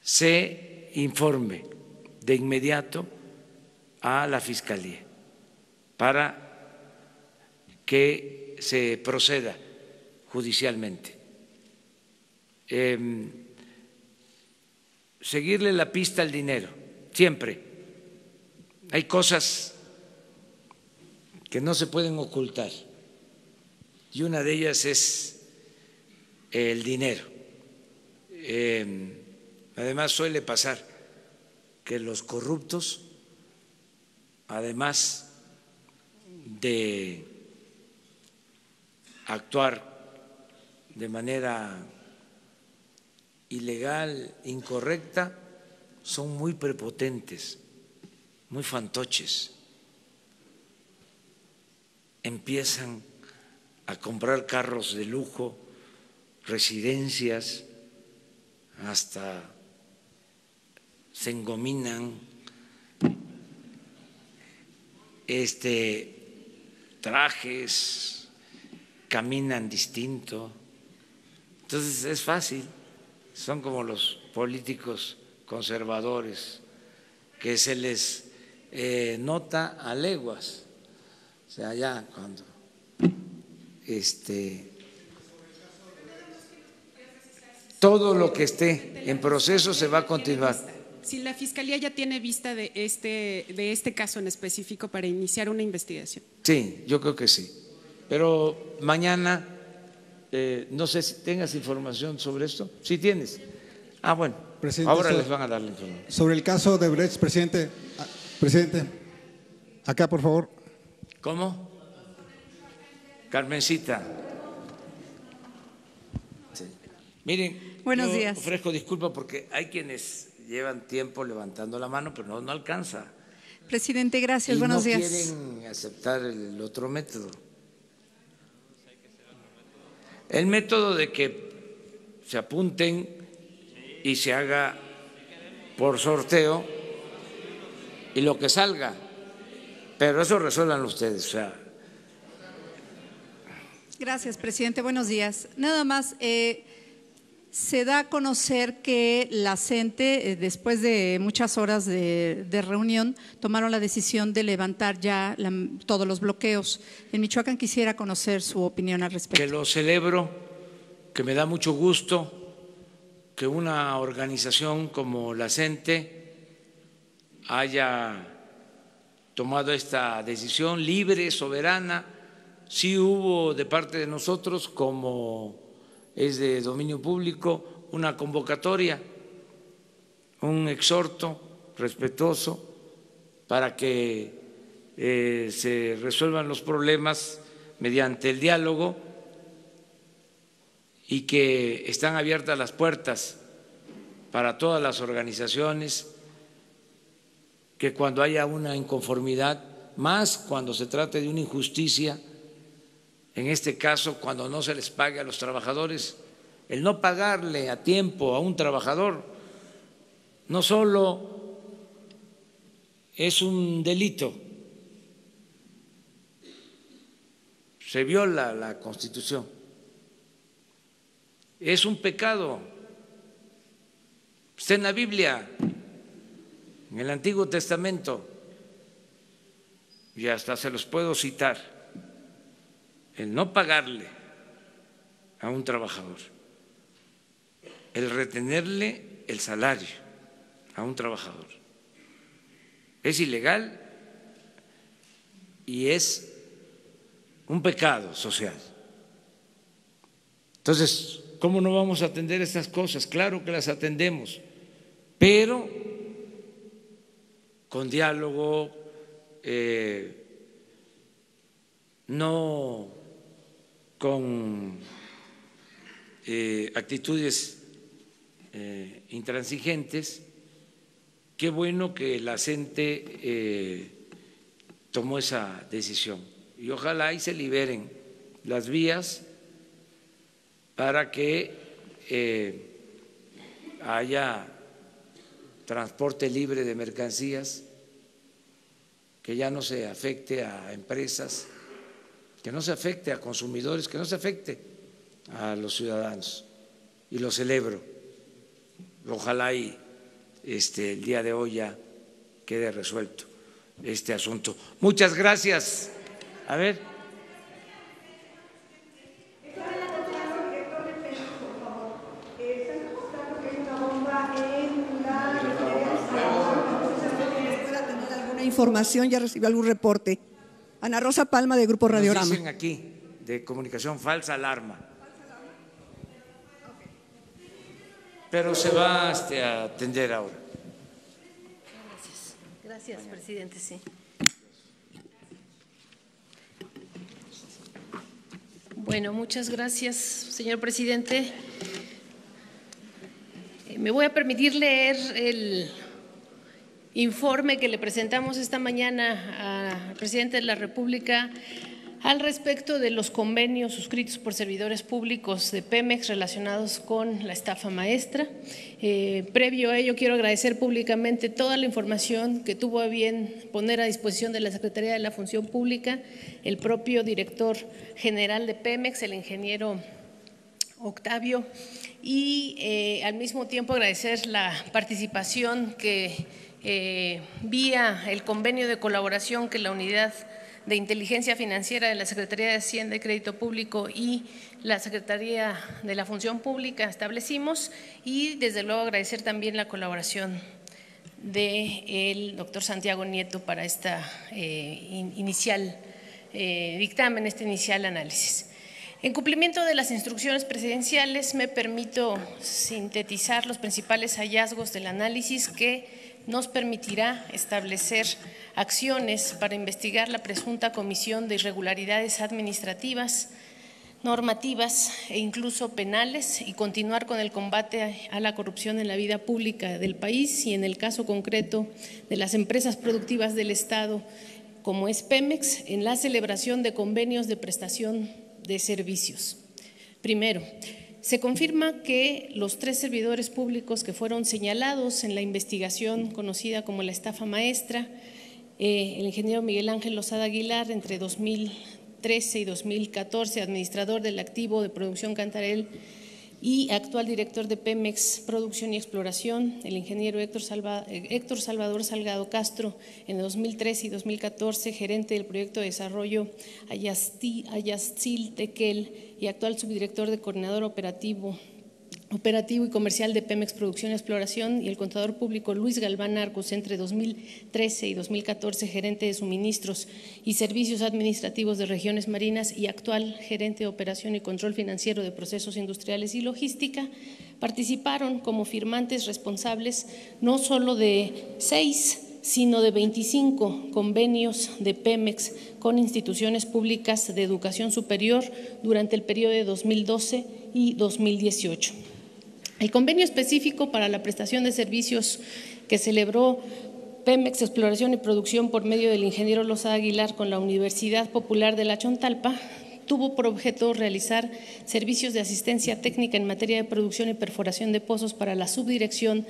se informe de inmediato a la Fiscalía para que se proceda judicialmente. Em, seguirle la pista al dinero, siempre. Hay cosas que no se pueden ocultar y una de ellas es el dinero. Em, además suele pasar que los corruptos, además de actuar de manera ilegal, incorrecta, son muy prepotentes, muy fantoches. Empiezan a comprar carros de lujo, residencias, hasta se engominan, este, trajes, caminan distinto. Entonces es fácil, son como los políticos conservadores que se les eh, nota a leguas, o sea, ya cuando este todo lo que esté en proceso se va a continuar. Si la fiscalía ya tiene vista de este de este caso en específico para iniciar una investigación. Sí, yo creo que sí. Pero mañana eh, no sé si tengas información sobre esto. Sí tienes. Ah, bueno. Presidente, Ahora so- les van a dar la información. Sobre el caso de Brecht, presidente. ah, Presidente, acá por favor. ¿Cómo? Carmencita. Sí. Miren, Buenos yo días. ofrezco disculpas porque hay quienes llevan tiempo levantando la mano, pero no, no alcanza. Presidente, gracias. y Buenos no días. quieren aceptar el otro método. El método de que se apunten y se haga por sorteo y lo que salga. Pero eso resuelvan ustedes. O sea, Gracias, presidente. Buenos días. Nada más, eh, se da a conocer que la CENTE, eh, después de muchas horas de, de reunión, tomaron la decisión de levantar ya la- todos los bloqueos. En Michoacán quisiera conocer su opinión al respecto. que lo celebro, que me da mucho gusto que una organización como la CENTE haya tomado esta decisión libre, soberana. Sí hubo de parte de nosotros, como es de dominio público, una convocatoria, un exhorto respetuoso para que eh, se resuelvan los problemas mediante el diálogo y que están abiertas las puertas para todas las organizaciones, que cuando haya una inconformidad, más cuando se trate de una injusticia, en este caso cuando no se les pague a los trabajadores, el no pagarle a tiempo a un trabajador no solo es un delito, se viola la Constitución, es un pecado. Está en la Biblia, en el Antiguo Testamento, y hasta se los puedo citar, el no pagarle a un trabajador, el retenerle el salario a un trabajador, es ilegal y es un pecado social. Entonces, ¿cómo no vamos a atender estas cosas? Claro que las atendemos, pero con diálogo, eh, no con eh, actitudes eh, intransigentes. Qué bueno que la gente eh, tomó esa decisión y ojalá ahí se liberen las vías para que haya transporte libre de mercancías, que ya no se afecte a empresas, que no se afecte a consumidores, que no se afecte a los ciudadanos. Y lo celebro. Ojalá y este, el día de hoy ya quede resuelto este asunto. Muchas gracias. A ver. alguna información, ya recibió algún reporte. Ana Rosa Palma de Grupo Nos Radiorama. dicen aquí de comunicación falsa alarma. Pero se va este, a atender ahora. Gracias, presidente, sí. Bueno, muchas gracias, señor presidente. Eh, Me voy a permitir leer el informe que le presentamos esta mañana al presidente de la República al respecto de los convenios suscritos por servidores públicos de Pemex relacionados con la estafa maestra. Eh, previo a ello, quiero agradecer públicamente toda la información que tuvo a bien poner a disposición de la Secretaría de la Función Pública, el propio director general de Pemex, el ingeniero Octavio, y eh, al mismo tiempo agradecer la participación que eh, vía el convenio de colaboración que la unidad de Inteligencia Financiera de la Secretaría de Hacienda y Crédito Público y la Secretaría de la Función Pública establecimos y desde luego agradecer también la colaboración del doctor Santiago Nieto para esta eh, inicial eh, dictamen, este inicial análisis. En cumplimiento de las instrucciones presidenciales, me permito sintetizar los principales hallazgos del análisis que nos permitirá establecer acciones para investigar la presunta comisión de irregularidades administrativas, normativas e incluso penales y continuar con el combate a la corrupción en la vida pública del país y en el caso concreto de las empresas productivas del Estado como es Pemex en la celebración de convenios de prestación de servicios. Primero, se confirma que los tres servidores públicos que fueron señalados en la investigación conocida como la estafa maestra, eh, el ingeniero Miguel Ángel Lozada Aguilar, entre 2013 y 2014, administrador del activo de producción Cantarel y actual director de Pemex Producción y Exploración, el ingeniero Héctor, eh, Salvador Salgado Castro, en 2013 y 2014, gerente del proyecto de desarrollo Ayastil Tequel y actual subdirector de coordinador operativo operativo y comercial de Pemex Producción y Exploración y el contador público Luis Galván Arcos entre 2013 y 2014 gerente de suministros y servicios administrativos de regiones marinas y actual gerente de operación y control financiero de procesos industriales y logística, participaron como firmantes responsables no solo de seis sino de 25 convenios de Pemex con instituciones públicas de educación superior durante el periodo de 2012 y 2018. El convenio específico para la prestación de servicios que celebró Pemex Exploración y Producción por medio del ingeniero Lozada Aguilar con la Universidad Popular de la Chontalpa tuvo por objeto realizar servicios de asistencia técnica en materia de producción y perforación de pozos para la subdirección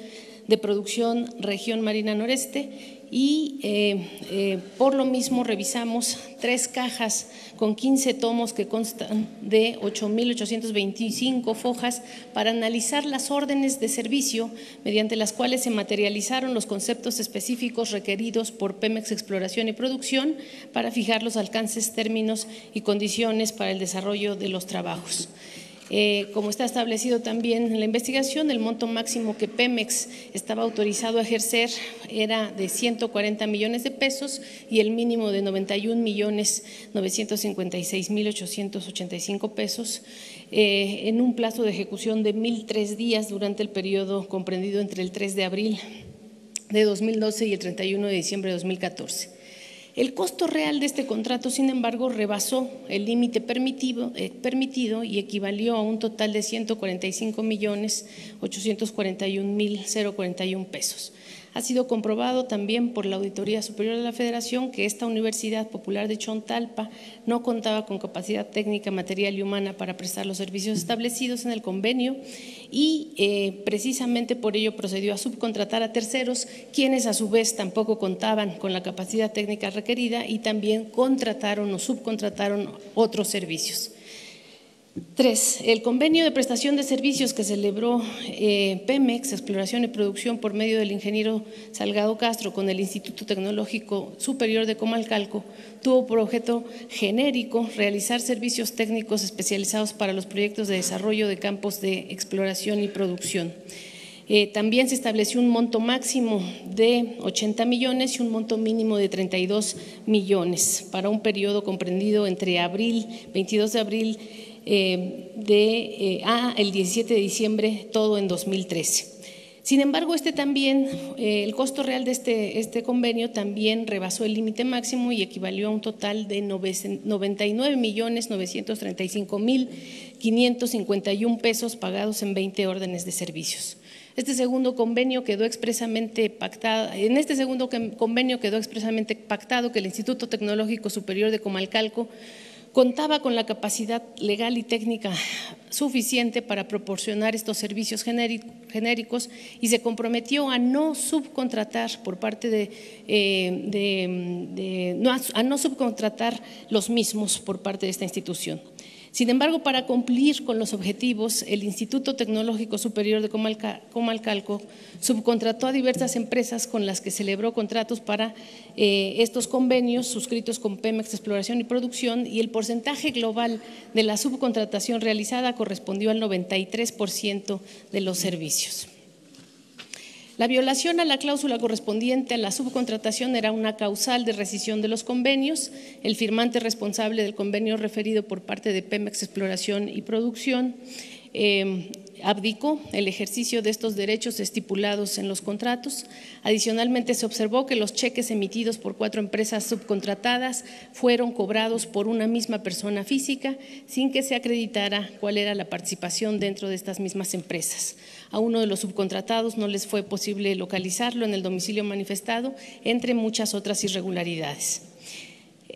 de producción región Marina Noreste y eh, eh, por lo mismo revisamos tres cajas con 15 tomos que constan de 8.825 fojas para analizar las órdenes de servicio mediante las cuales se materializaron los conceptos específicos requeridos por Pemex Exploración y Producción para fijar los alcances, términos y condiciones para el desarrollo de los trabajos. Eh, como está establecido también en la investigación, el monto máximo que Pemex estaba autorizado a ejercer era de 140 millones de pesos y el mínimo de 91 millones 956 mil 885 pesos eh, en un plazo de ejecución de 1.003 días durante el periodo comprendido entre el 3 de abril de 2012 y el 31 de diciembre de 2014. El costo real de este contrato, sin embargo, rebasó el límite permitido, eh, permitido, y equivalió a un total de 145 millones 841 mil 041 pesos. Ha sido comprobado también por la Auditoría Superior de la Federación que esta Universidad Popular de Chontalpa no contaba con capacidad técnica, material y humana para prestar los servicios establecidos en el convenio y eh, precisamente por ello procedió a subcontratar a terceros, quienes a su vez tampoco contaban con la capacidad técnica requerida y también contrataron o subcontrataron otros servicios. Tres, el convenio de prestación de servicios que celebró eh, Pemex, Exploración y Producción, por medio del ingeniero Salgado Castro con el Instituto Tecnológico Superior de Comalcalco, tuvo por objeto genérico realizar servicios técnicos especializados para los proyectos de desarrollo de campos de exploración y producción. Eh, también se estableció un monto máximo de 80 millones y un monto mínimo de 32 millones para un periodo comprendido entre abril, 22 de abril eh, de, eh, a el 17 de diciembre, todo en 2013. Sin embargo, este también, eh, el costo real de este, este convenio también rebasó el límite máximo y equivalió a un total de 99 millones 935 mil 551 pesos pagados en 20 órdenes de servicios. Este segundo convenio quedó expresamente pactado, en este segundo convenio quedó expresamente pactado que el Instituto Tecnológico Superior de Comalcalco contaba con la capacidad legal y técnica suficiente para proporcionar estos servicios genéricos y se comprometió a no subcontratar por parte de, eh, a no subcontratar los mismos por parte de esta institución. Sin embargo, para cumplir con los objetivos, el Instituto Tecnológico Superior de Comalcalco subcontrató a diversas empresas con las que celebró contratos para eh, estos convenios suscritos con Pemex Exploración y Producción y el porcentaje global de la subcontratación realizada correspondió al 93% de los servicios. La violación a la cláusula correspondiente a la subcontratación era una causal de rescisión de los convenios. El firmante responsable del convenio referido por parte de Pemex Exploración y Producción eh, abdicó el ejercicio de estos derechos estipulados en los contratos. Adicionalmente, se observó que los cheques emitidos por cuatro empresas subcontratadas fueron cobrados por una misma persona física sin que se acreditara cuál era la participación dentro de estas mismas empresas. A uno de los subcontratados no les fue posible localizarlo en el domicilio manifestado, entre muchas otras irregularidades.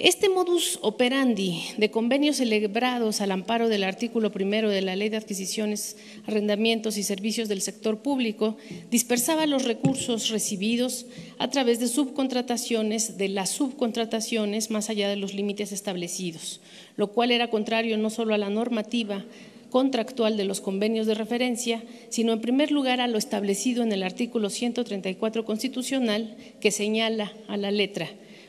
Este modus operandi de convenios celebrados al amparo del artículo primero de la Ley de Adquisiciones, Arrendamientos y Servicios del Sector Público dispersaba los recursos recibidos a través de subcontrataciones de las subcontrataciones más allá de los límites establecidos, lo cual era contrario no solo a la normativa contractual de los convenios de referencia, sino en primer lugar a lo establecido en el artículo 134 constitucional que señala a la letra.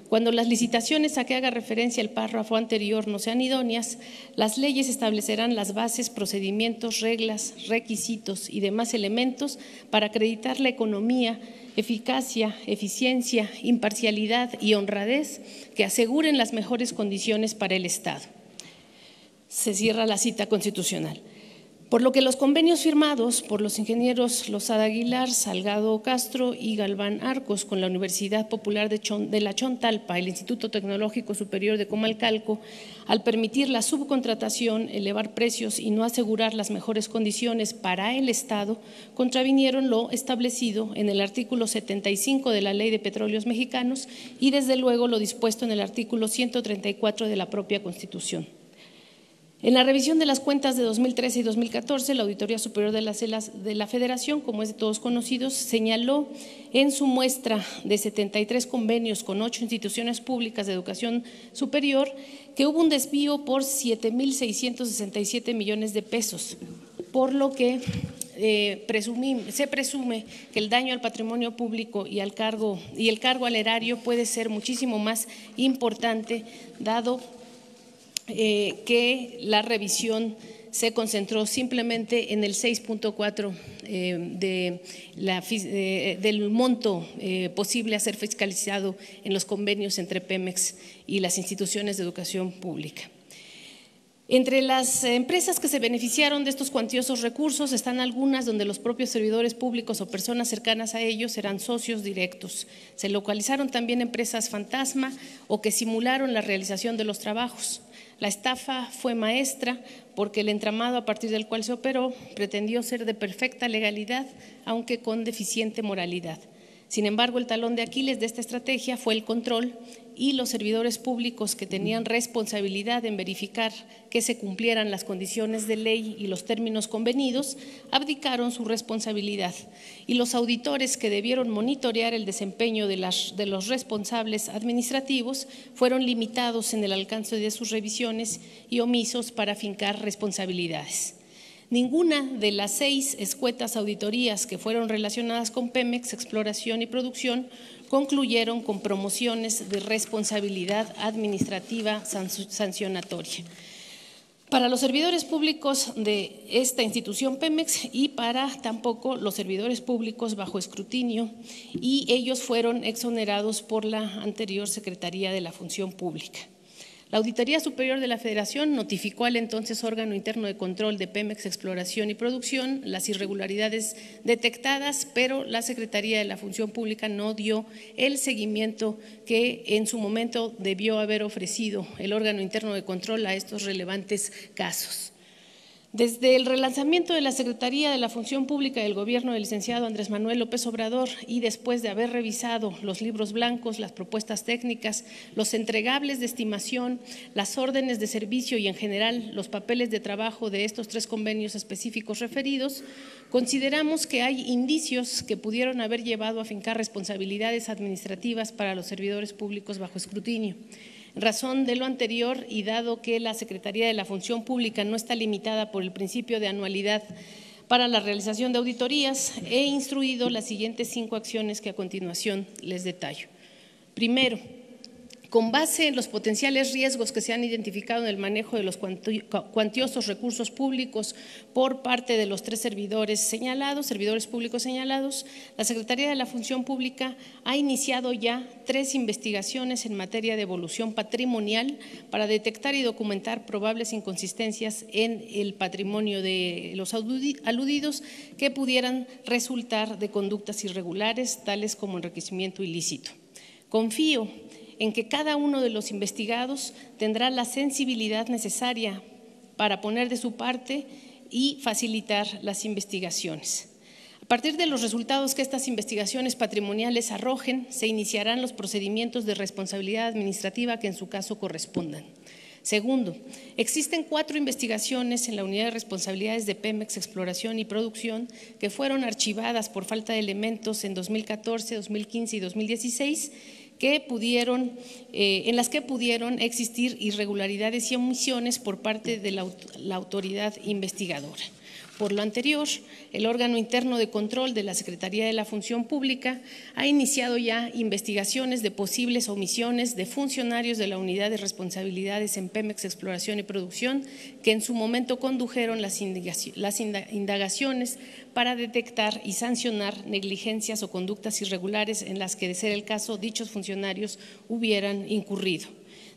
Cuando las licitaciones a que haga referencia el párrafo anterior no sean idóneas, las leyes establecerán las bases, procedimientos, reglas, requisitos y demás elementos para acreditar la economía, eficacia, eficiencia, imparcialidad y honradez que aseguren las mejores condiciones para el Estado se cierra la cita constitucional. Por lo que los convenios firmados por los ingenieros Lozada Aguilar, Salgado Castro y Galván Arcos con la Universidad Popular de, la Chontalpa, el Instituto Tecnológico Superior de Comalcalco, al permitir la subcontratación, elevar precios y no asegurar las mejores condiciones para el Estado, contravinieron lo establecido en el artículo 75 de la Ley de Petróleos Mexicanos y desde luego lo dispuesto en el artículo 134 de la propia Constitución. En la revisión de las cuentas de 2013 y 2014, la Auditoría Superior de, de la Federación, como es de todos conocidos, señaló en su muestra de 73 convenios con ocho instituciones públicas de educación superior que hubo un desvío por 7.667 millones de pesos, por lo que eh, se presume que el daño al patrimonio público y, al cargo, y el cargo al erario puede ser muchísimo más importante, dado eh, que la revisión se concentró simplemente en el 6.4 eh, de eh, del monto posible a ser fiscalizado en los convenios entre Pemex y las instituciones de educación pública. Entre las empresas que se beneficiaron de estos cuantiosos recursos están algunas donde los propios servidores públicos o personas cercanas a ellos eran socios directos. Se localizaron también empresas fantasma o que simularon la realización de los trabajos. La estafa fue maestra porque el entramado a partir del cual se operó pretendió ser de perfecta legalidad, aunque con deficiente moralidad. Sin embargo, el talón de Aquiles de esta estrategia fue el control y los servidores públicos que tenían responsabilidad en verificar que se cumplieran las condiciones de ley y los términos convenidos, abdicaron su responsabilidad. Y los auditores que debieron monitorear el desempeño de, los responsables administrativos fueron limitados en el alcance de sus revisiones y omisos para fincar responsabilidades. Ninguna de las seis escuetas auditorías que fueron relacionadas con Pemex, exploración y producción, concluyeron con promociones de responsabilidad administrativa sancionatoria. Para los servidores públicos de esta institución Pemex y para tampoco los servidores públicos bajo escrutinio y ellos fueron exonerados por la anterior Secretaría de la Función Pública. La Auditoría Superior de la Federación notificó al entonces órgano interno de control de Pemex Exploración y Producción las irregularidades detectadas, pero la Secretaría de la Función Pública no dio el seguimiento que en su momento debió haber ofrecido el órgano interno de control a estos relevantes casos. Desde el relanzamiento de la Secretaría de la Función Pública del Gobierno del licenciado Andrés Manuel López Obrador y después de haber revisado los libros blancos, las propuestas técnicas, los entregables de estimación, las órdenes de servicio y en general los papeles de trabajo de estos tres convenios específicos referidos, consideramos que hay indicios que pudieron haber llevado a fincar responsabilidades administrativas para los servidores públicos bajo escrutinio. En razón de lo anterior y dado que la Secretaría de la Función Pública no está limitada por el principio de anualidad para la realización de auditorías, he instruido las siguientes cinco acciones que a continuación les detallo. Primero, con base en los potenciales riesgos que se han identificado en el manejo de los cuantiosos recursos públicos por parte de los tres servidores señalados, servidores públicos señalados, la Secretaría de la Función Pública ha iniciado ya tres investigaciones en materia de evolución patrimonial para detectar y documentar probables inconsistencias en el patrimonio de los aludidos que pudieran resultar de conductas irregulares, tales como enriquecimiento ilícito. Confío en que cada uno de los investigados tendrá la sensibilidad necesaria para poner de su parte y facilitar las investigaciones. A partir de los resultados que estas investigaciones patrimoniales arrojen, se iniciarán los procedimientos de responsabilidad administrativa que en su caso correspondan. Segundo, existen cuatro investigaciones en la unidad de responsabilidades de Pemex Exploración y Producción que fueron archivadas por falta de elementos en 2014, 2015 y 2016 que pudieron, eh, en las que pudieron existir irregularidades y omisiones por parte de la autoridad investigadora. Por lo anterior, el órgano interno de control de la Secretaría de la Función Pública ha iniciado ya investigaciones de posibles omisiones de funcionarios de la Unidad de Responsabilidades en Pemex Exploración y Producción que en su momento condujeron las indagaciones para detectar y sancionar negligencias o conductas irregulares en las que, de ser el caso, dichos funcionarios hubieran incurrido.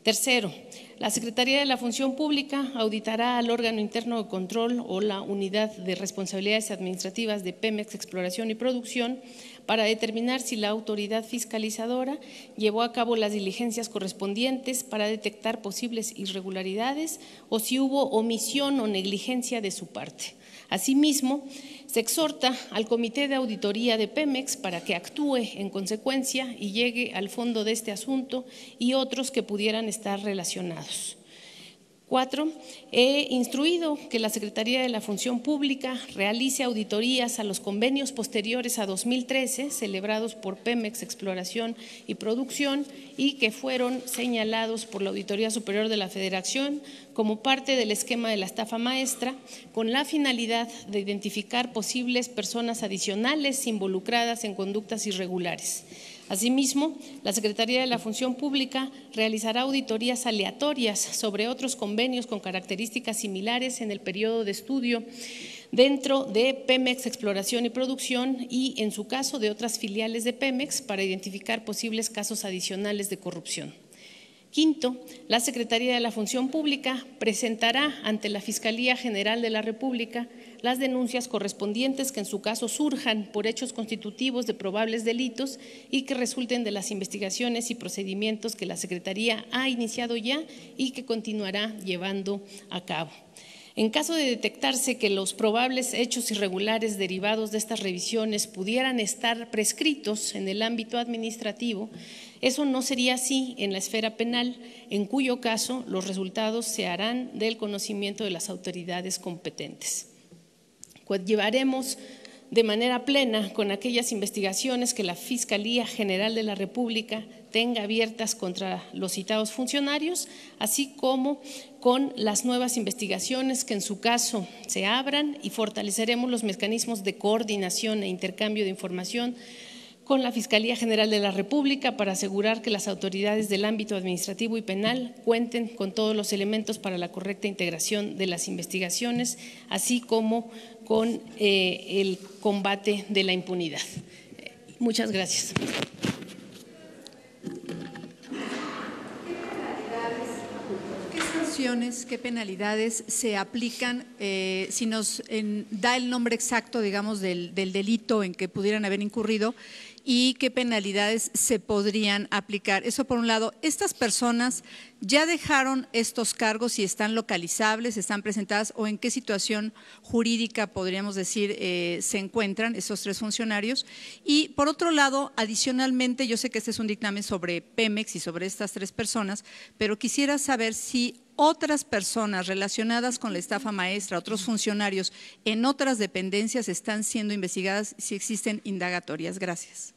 Tercero, la Secretaría de la Función Pública auditará al órgano interno de control o la unidad de responsabilidades administrativas de Pemex Exploración y Producción para determinar si la autoridad fiscalizadora llevó a cabo las diligencias correspondientes para detectar posibles irregularidades o si hubo omisión o negligencia de su parte. Asimismo, se exhorta al Comité de Auditoría de Pemex para que actúe en consecuencia y llegue al fondo de este asunto y otros que pudieran estar relacionados. Cuatro, he instruido que la Secretaría de la Función Pública realice auditorías a los convenios posteriores a 2013 celebrados por Pemex Exploración y Producción y que fueron señalados por la Auditoría Superior de la Federación como parte del esquema de la estafa maestra, con la finalidad de identificar posibles personas adicionales involucradas en conductas irregulares. Asimismo, la Secretaría de la Función Pública realizará auditorías aleatorias sobre otros convenios con características similares en el periodo de estudio dentro de Pemex Exploración y Producción y, en su caso, de otras filiales de Pemex para identificar posibles casos adicionales de corrupción. Quinto, la Secretaría de la Función Pública presentará ante la Fiscalía General de la República las denuncias correspondientes que en su caso surjan por hechos constitutivos de probables delitos y que resulten de las investigaciones y procedimientos que la Secretaría ha iniciado ya y que continuará llevando a cabo. En caso de detectarse que los probables hechos irregulares derivados de estas revisiones pudieran estar prescritos en el ámbito administrativo, eso no sería así en la esfera penal, en cuyo caso los resultados se harán del conocimiento de las autoridades competentes. Llevaremos de manera plena con aquellas investigaciones que la Fiscalía General de la República tenga abiertas contra los citados funcionarios, así como con las nuevas investigaciones que en su caso se abran y fortaleceremos los mecanismos de coordinación e intercambio de información con la Fiscalía General de la República para asegurar que las autoridades del ámbito administrativo y penal cuenten con todos los elementos para la correcta integración de las investigaciones, así como con eh, el combate de la impunidad. Muchas gracias. ¿Qué penalidades se aplican eh, si nos da el nombre exacto, digamos, del delito en que pudieran haber incurrido y qué penalidades se podrían aplicar? Eso por un lado. Estas personas ¿Ya dejaron estos cargos y están localizables, están presentadas o en qué situación jurídica, podríamos decir, eh, se encuentran estos tres funcionarios? Y por otro lado, adicionalmente, yo sé que este es un dictamen sobre Pemex y sobre estas tres personas, pero quisiera saber si otras personas relacionadas con la estafa maestra, otros funcionarios en otras dependencias están siendo investigadas, si existen indagatorias. Gracias.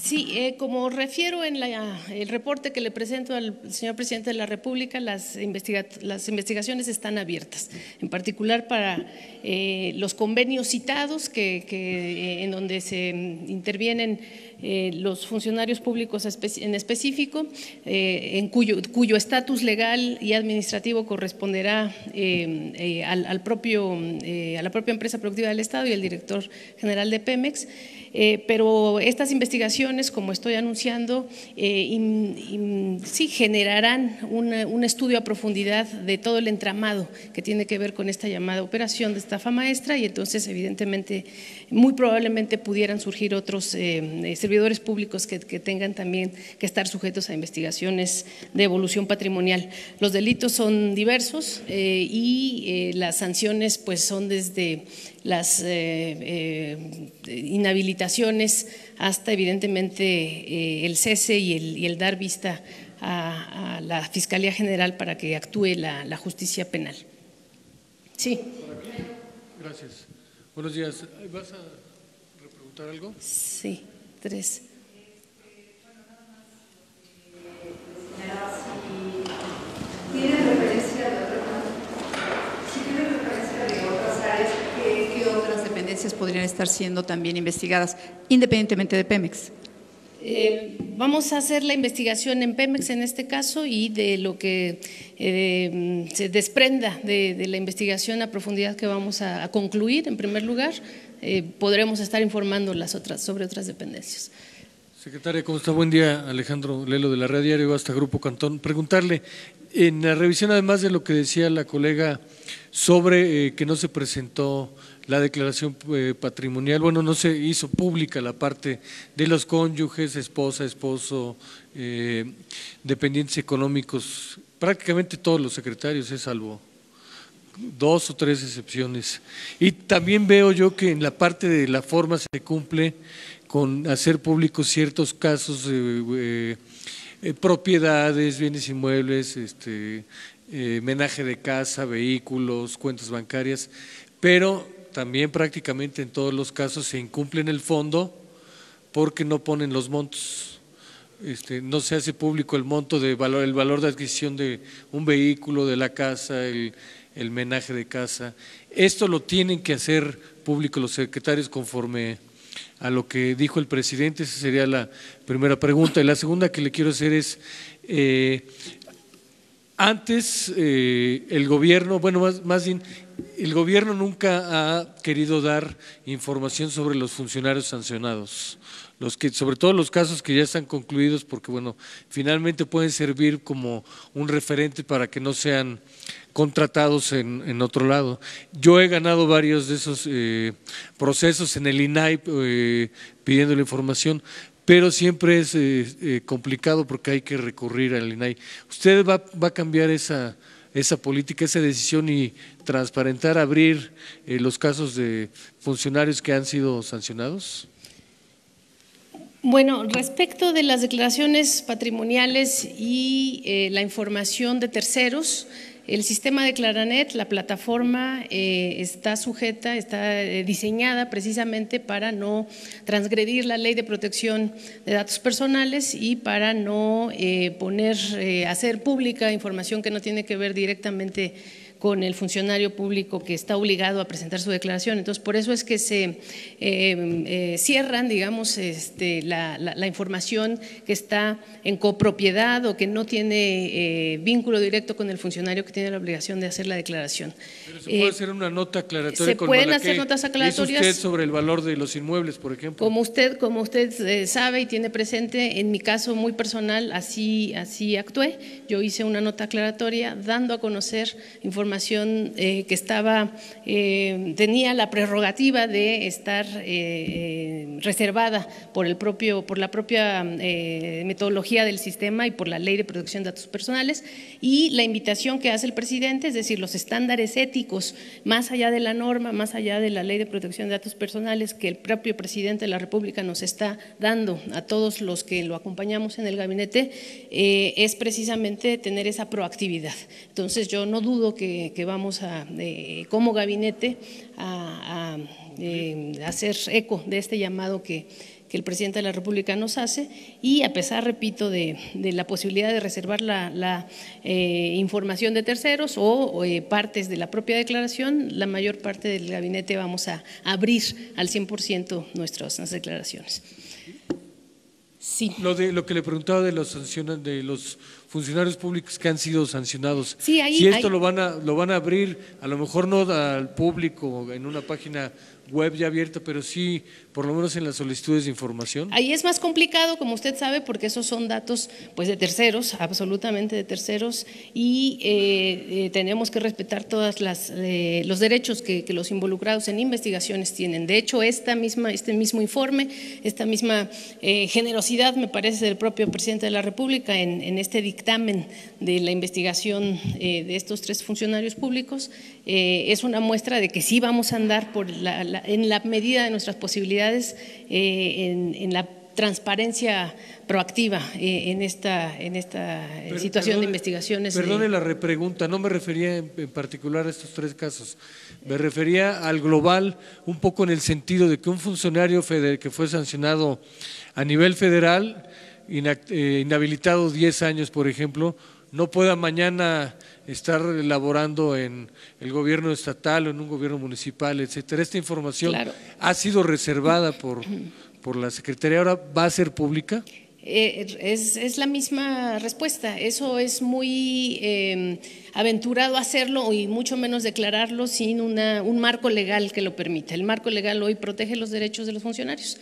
Sí, eh, como refiero en el reporte que le presento al señor presidente de la República, las, investigaciones están abiertas, en particular para eh, los convenios citados que, eh, en donde se intervienen los funcionarios públicos en específico, en cuyo estatus legal y administrativo corresponderá al, propio, a la propia empresa productiva del Estado y el director general de Pemex. Eh, pero estas investigaciones, como estoy anunciando, eh, sí generarán un estudio a profundidad de todo el entramado que tiene que ver con esta llamada operación de estafa maestra y entonces evidentemente muy probablemente pudieran surgir otros eh, servidores públicos que, tengan también que estar sujetos a investigaciones de evolución patrimonial. Los delitos son diversos y las sanciones pues son desde las inhabilitaciones hasta evidentemente eh, el cese y el, dar vista a, la Fiscalía General para que actúe la, justicia penal. Sí. Gracias. Buenos días. ¿Vas a repreguntar algo? Sí, tres. ¿Tiene referencia de otras áreas? ¿Qué otras podrían estar siendo también investigadas, independientemente de Pemex? Eh, vamos a hacer la investigación en Pemex en este caso y de lo que eh, se desprenda de, la investigación a profundidad que vamos a, concluir, en primer lugar, eh, podremos estar informando las otras, sobre otras dependencias. Secretaria, ¿cómo está? Buen día, Alejandro Lelo de la Red Diario, hasta Grupo Cantón. Preguntarle, en la revisión, además de lo que decía la colega sobre que no se presentó la declaración eh, patrimonial, bueno, no se hizo pública la parte de los cónyuges, esposa, esposo, eh, dependientes económicos, prácticamente todos los secretarios, es salvo dos o tres excepciones. Y también veo yo que en la parte de la forma se cumple con hacer públicos ciertos casos de eh, propiedades, bienes inmuebles, este, menaje de casa, vehículos, cuentas bancarias, pero también prácticamente en todos los casos se incumple en el fondo porque no ponen los montos. Este, no se hace público el monto de valor, el valor de adquisición de un vehículo, de la casa, el, el menaje de casa. Esto lo tienen que hacer público los secretarios conforme a lo que dijo el presidente. Esa sería la primera pregunta. Y la segunda que le quiero hacer es, eh, antes eh, el gobierno, bueno, más, más bien, el gobierno nunca ha querido dar información sobre los funcionarios sancionados, los que, sobre todo los casos que ya están concluidos, porque bueno, finalmente pueden servir como un referente para que no sean contratados en, otro lado. Yo he ganado varios de esos eh, procesos en el INAI eh, pidiendo la información, pero siempre es eh, complicado porque hay que recurrir al INAI. ¿Usted va, va a cambiar esa esa política, esa decisión y transparentar, abrir los casos de funcionarios que han sido sancionados? Bueno, respecto de las declaraciones patrimoniales y la información de terceros, el sistema de Claranet, la plataforma, eh, está sujeta, está eh, diseñada precisamente para no transgredir la ley de protección de datos personales y para no eh, poner, hacer pública información que no tiene que ver directamente con el funcionario público que está obligado a presentar su declaración. Entonces, por eso es que se eh, eh, cierran, digamos, este, la, información que está en copropiedad o que no tiene eh, vínculo directo con el funcionario que tiene la obligación de hacer la declaración. Pero se puede hacer una nota aclaratoria. Se pueden hacer notas aclaratorias. usted sobre el valor de los inmuebles, por ejemplo? Como usted, como usted sabe y tiene presente, en mi caso muy personal, así, así actué. Yo hice una nota aclaratoria dando a conocer información información eh, que estaba, eh, tenía la prerrogativa de estar eh, reservada por, el propio, por la propia metodología del sistema y por la ley de protección de datos personales y la invitación que hace el presidente, es decir, los estándares éticos más allá de la norma, más allá de la ley de protección de datos personales que el propio presidente de la República nos está dando a todos los que lo acompañamos en el gabinete, es precisamente tener esa proactividad. Entonces yo no dudo que, vamos a, eh, como gabinete, a, eh, hacer eco de este llamado que, el presidente de la República nos hace y a pesar, repito, de, la posibilidad de reservar la, eh, información de terceros o, partes de la propia declaración, la mayor parte del gabinete vamos a abrir al 100% nuestras declaraciones. Sí. Lo, de, lo que le preguntaba de los, de los funcionarios públicos que han sido sancionados. si esto lo van a lo van a abrir, a lo mejor no al público en una página web ya abierta, pero sí por lo menos en las solicitudes de información. Ahí es más complicado, como usted sabe, porque esos son datos pues de terceros, absolutamente de terceros, y eh, eh, tenemos que respetar todos eh, los derechos que, los involucrados en investigaciones tienen. De hecho, esta misma, este mismo informe, esta misma generosidad, me parece, del propio presidente de la República en, este dictamen de la investigación de estos tres funcionarios públicos, es una muestra de que sí vamos a andar por en la medida de nuestras posibilidades eh, en, la transparencia proactiva eh, en esta, en esta situación de investigaciones. Perdone la repregunta, no me refería en, particular a estos tres casos, me refería al global un poco en el sentido de que un funcionario que fue sancionado a nivel federal, eh, inhabilitado 10 años, por ejemplo, no pueda mañana estar elaborando en el gobierno estatal o en un gobierno municipal, etcétera. Esta información ha sido reservada por, por la Secretaría, ahora va a ser pública. Eh, es, la misma respuesta. Eso es muy eh, aventurado hacerlo y mucho menos declararlo sin una, un marco legal que lo permita. El marco legal hoy protege los derechos de los funcionarios.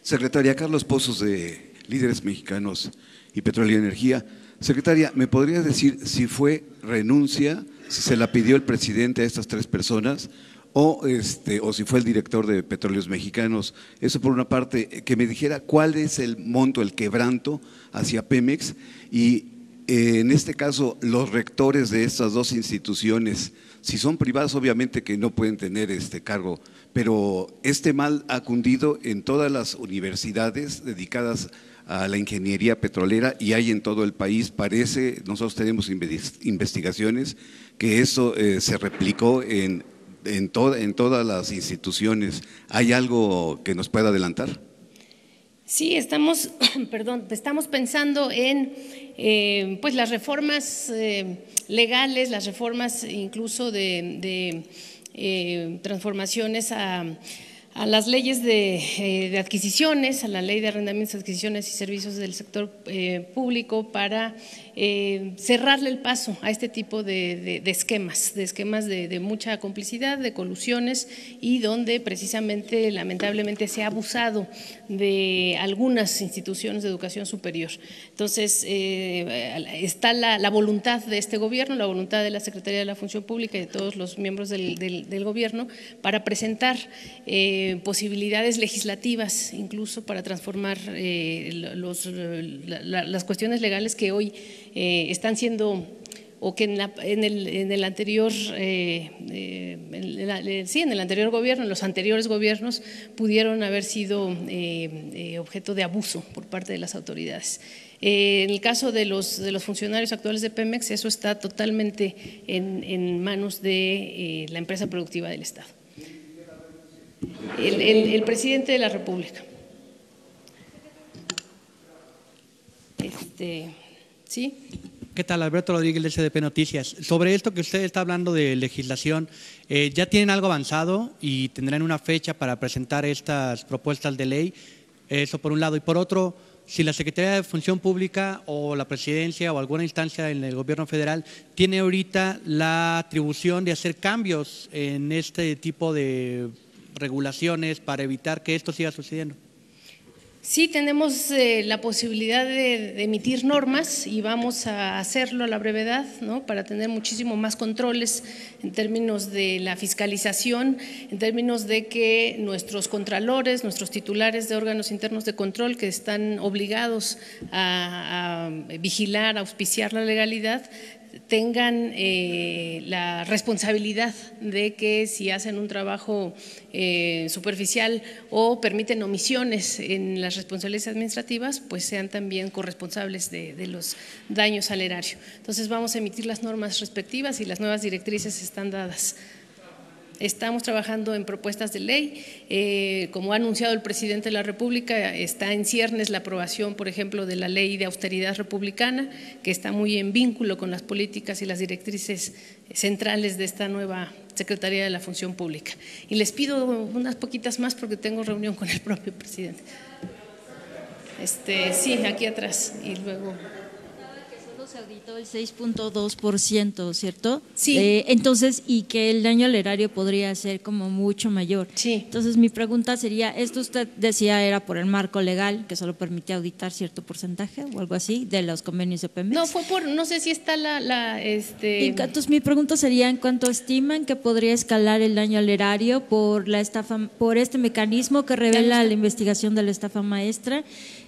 Secretaria Carlos Pozos de Líderes Mexicanos y Petróleo y Energía. Secretaria, ¿me podría decir si fue renuncia, si se la pidió el presidente a estas tres personas o, este, o si fue el director de Petróleos Mexicanos? Eso por una parte, que me dijera cuál es el monto, el quebranto hacia Pemex y eh, en este caso los rectores de estas dos instituciones, si son privadas obviamente que no pueden tener este cargo, pero este mal ha cundido en todas las universidades dedicadas a a la ingeniería petrolera y hay en todo el país. Parece, nosotros tenemos investigaciones que eso eh, se replicó en, en, en todas las instituciones. ¿Hay algo que nos pueda adelantar? Sí, estamos, perdón, estamos pensando en eh, pues las reformas eh, legales, las reformas incluso de transformaciones a a las leyes eh, de, adquisiciones, a la ley de arrendamientos, adquisiciones y servicios del sector eh, público para eh, cerrarle el paso a este tipo de, esquemas, de esquemas de, mucha complicidad, de colusiones y donde precisamente lamentablemente se ha abusado de algunas instituciones de educación superior. Entonces, está la, voluntad de este gobierno, la voluntad de la Secretaría de la Función Pública y de todos los miembros del, gobierno para presentar posibilidades legislativas, incluso para transformar eh, las cuestiones legales que hoy eh, están siendo o que en, el, en el, anterior, eh, sí, en el anterior gobierno, en los anteriores gobiernos, pudieron haber sido objeto de abuso por parte de las autoridades. en el caso de los, de los funcionarios actuales de Pemex, eso está totalmente en, en manos de la empresa productiva del Estado el, presidente de la República. Este, ¿Sí? ¿Qué tal? Alberto Rodríguez de SDP Noticias. Sobre esto que usted está hablando de legislación, eh, ¿ya tienen algo avanzado y tendrán una fecha para presentar estas propuestas de ley? Eso por un lado. Y por otro, si la Secretaría de Función Pública o la Presidencia o alguna instancia en el Gobierno federal tiene ahorita la atribución de hacer cambios en este tipo de regulaciones para evitar que esto siga sucediendo? Sí, tenemos eh, la posibilidad de, emitir normas y vamos a hacerlo a la brevedad, ¿no? Para tener muchísimo más controles en términos de la fiscalización, en términos de que nuestros contralores, nuestros titulares de órganos internos de control que están obligados a vigilar, a auspiciar la legalidad, tengan eh, la responsabilidad de que si hacen un trabajo eh, superficial o permiten omisiones en las responsabilidades administrativas, pues sean también corresponsables de, de, los daños al erario. Entonces vamos a emitir las normas respectivas y las nuevas directrices están dadas. Estamos trabajando en propuestas de ley. Eh, como ha anunciado el presidente de la República, está en ciernes la aprobación, por ejemplo, de la ley de austeridad republicana, que está muy en vínculo con las políticas y las directrices centrales de esta nueva Secretaría de la Función Pública. Y les pido unas poquitas más porque tengo reunión con el propio presidente. Este, sí, aquí atrás y luego auditó el 6.2%, ¿cierto? Sí. Eh, entonces, y que el daño al erario podría ser como mucho mayor. Sí. Entonces, mi pregunta sería, ¿esto usted decía era por el marco legal que solo permite auditar cierto porcentaje o algo así de los convenios de Pemex? No, fue por, no sé si está la, la este... Y, entonces, mi pregunta sería, ¿en cuánto estiman que podría escalar el daño al erario por la estafa, por este mecanismo que revela la investigación de la estafa maestra?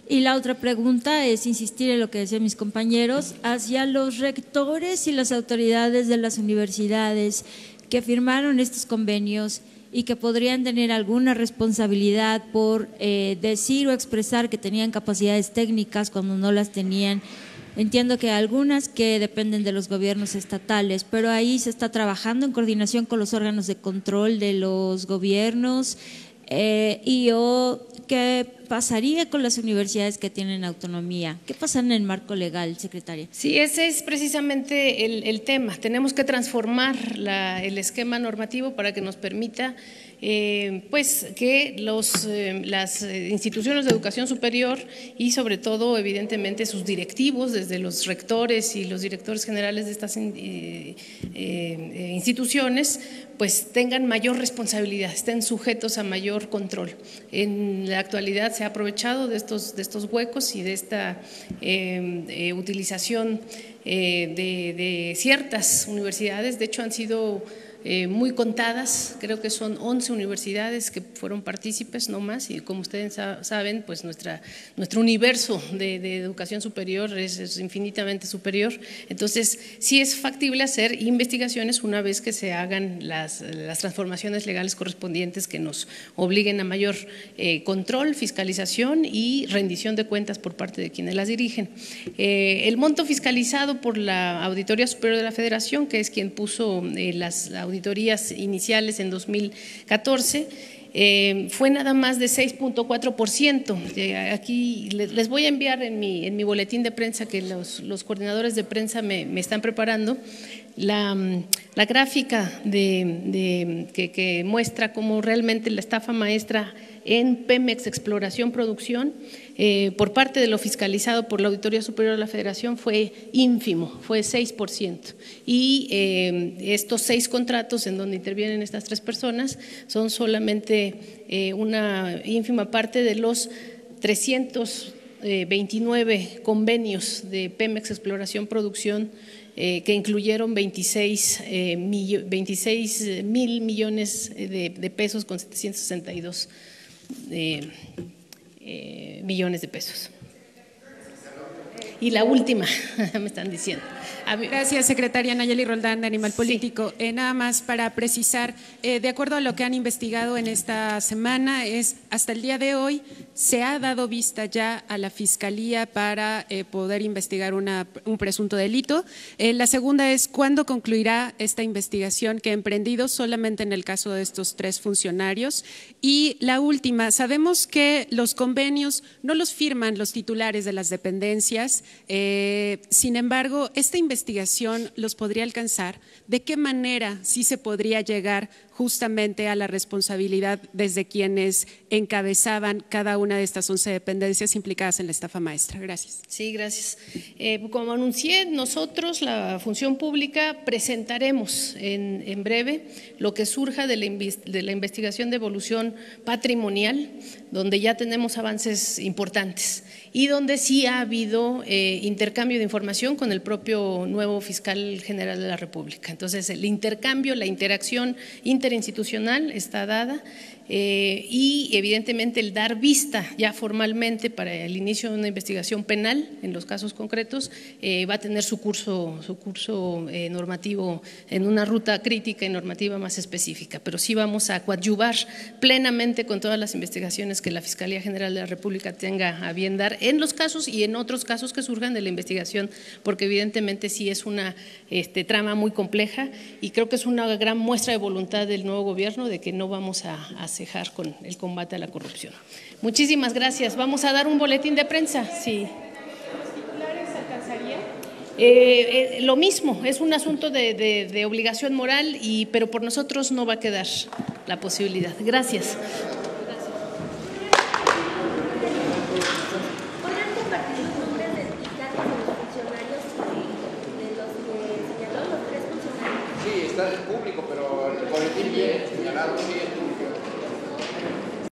Y la otra pregunta es insistir en lo que decían mis compañeros, hacia los rectores y las autoridades de las universidades que firmaron estos convenios y que podrían tener alguna responsabilidad por eh, decir o expresar que tenían capacidades técnicas cuando no las tenían. Entiendo que algunas que dependen de los gobiernos estatales, pero ahí se está trabajando en coordinación con los órganos de control de los gobiernos eh, y o ¿Qué pasaría con las universidades que tienen autonomía? ¿Qué pasa en el marco legal, secretaria? Sí, ese es precisamente el, tema. Tenemos que transformar el esquema normativo para que nos permita eh, pues que los, eh, las instituciones de educación superior y sobre todo evidentemente sus directivos, desde los rectores y los directores generales de estas eh, instituciones, pues tengan mayor responsabilidad, estén sujetos a mayor control. En la actualidad se ha aprovechado de estos, de estos huecos y de esta utilización de ciertas universidades, de hecho han sido eh, muy contadas, creo que son 11 universidades que fueron partícipes, no más, y como ustedes saben, pues nuestra, nuestro universo de, de educación superior es, es, infinitamente superior, entonces sí es factible hacer investigaciones una vez que se hagan las, las transformaciones legales correspondientes que nos obliguen a mayor eh, control, fiscalización y rendición de cuentas por parte de quienes las dirigen. Eh, el monto fiscalizado por la Auditoría Superior de la Federación, que es quien puso eh, las auditorías iniciales en 2014, eh, fue nada más de 6.4%. Eh, aquí les voy a enviar en mi, en mi boletín de prensa que los, los coordinadores de prensa me, me están preparando la, la gráfica de, de, que, que muestra cómo realmente la estafa maestra en Pemex Exploración Producción eh, por parte de lo fiscalizado por la Auditoría Superior de la Federación fue ínfimo, fue 6%. Y eh, estos seis contratos en donde intervienen estas tres personas son solamente eh, una ínfima parte de los 329 convenios de Pemex Exploración Producción que incluyeron 26, eh, mil, 26 mil millones de, de, pesos con 762 eh, millones de pesos. Y la última, me están diciendo. Gracias, secretaria Nayeli Roldán de Animal Político. Sí. Eh, nada más para precisar, eh, de acuerdo a lo que han investigado en esta semana, es hasta el día de hoy se ha dado vista ya a la Fiscalía para eh, poder investigar una, un presunto delito. La segunda es, ¿cuándo concluirá esta investigación que ha emprendido solamente en el caso de estos tres funcionarios? Y la última, sabemos que los convenios no los firman los titulares de las dependencias, sin embargo, esta investigación los podría alcanzar. ¿De qué manera sí se podría llegar justamente a la responsabilidad desde quienes encabezaban cada una de estas 11 dependencias implicadas en la estafa maestra? Gracias. Sí, gracias. Eh, como anuncié, nosotros, la función pública, presentaremos en, en breve lo que surja de la investigación de evolución patrimonial, donde ya tenemos avances importantes y donde sí ha habido eh, intercambio de información con el propio nuevo fiscal general de la República. Entonces, el intercambio, la interacción interinstitucional está dada eh, y evidentemente el dar vista ya formalmente para el inicio de una investigación penal en los casos concretos eh, va a tener su curso, su curso eh, normativo en una ruta crítica y normativa más específica, pero sí vamos a coadyuvar plenamente con todas las investigaciones que la Fiscalía General de la República tenga a bien dar en los casos y en otros casos que surjan de la investigación, porque evidentemente sí es una este, trama muy compleja y creo que es una gran muestra de voluntad del nuevo gobierno de que no vamos a hacer con el combate a la corrupción. Muchísimas gracias. Vamos a dar un boletín de prensa. Sí. Eh, eh, lo mismo, es un asunto de, obligación moral, y, pero por nosotros no va a quedar la posibilidad. Gracias. Sí, está en público, pero el boletín viene señalado, sí.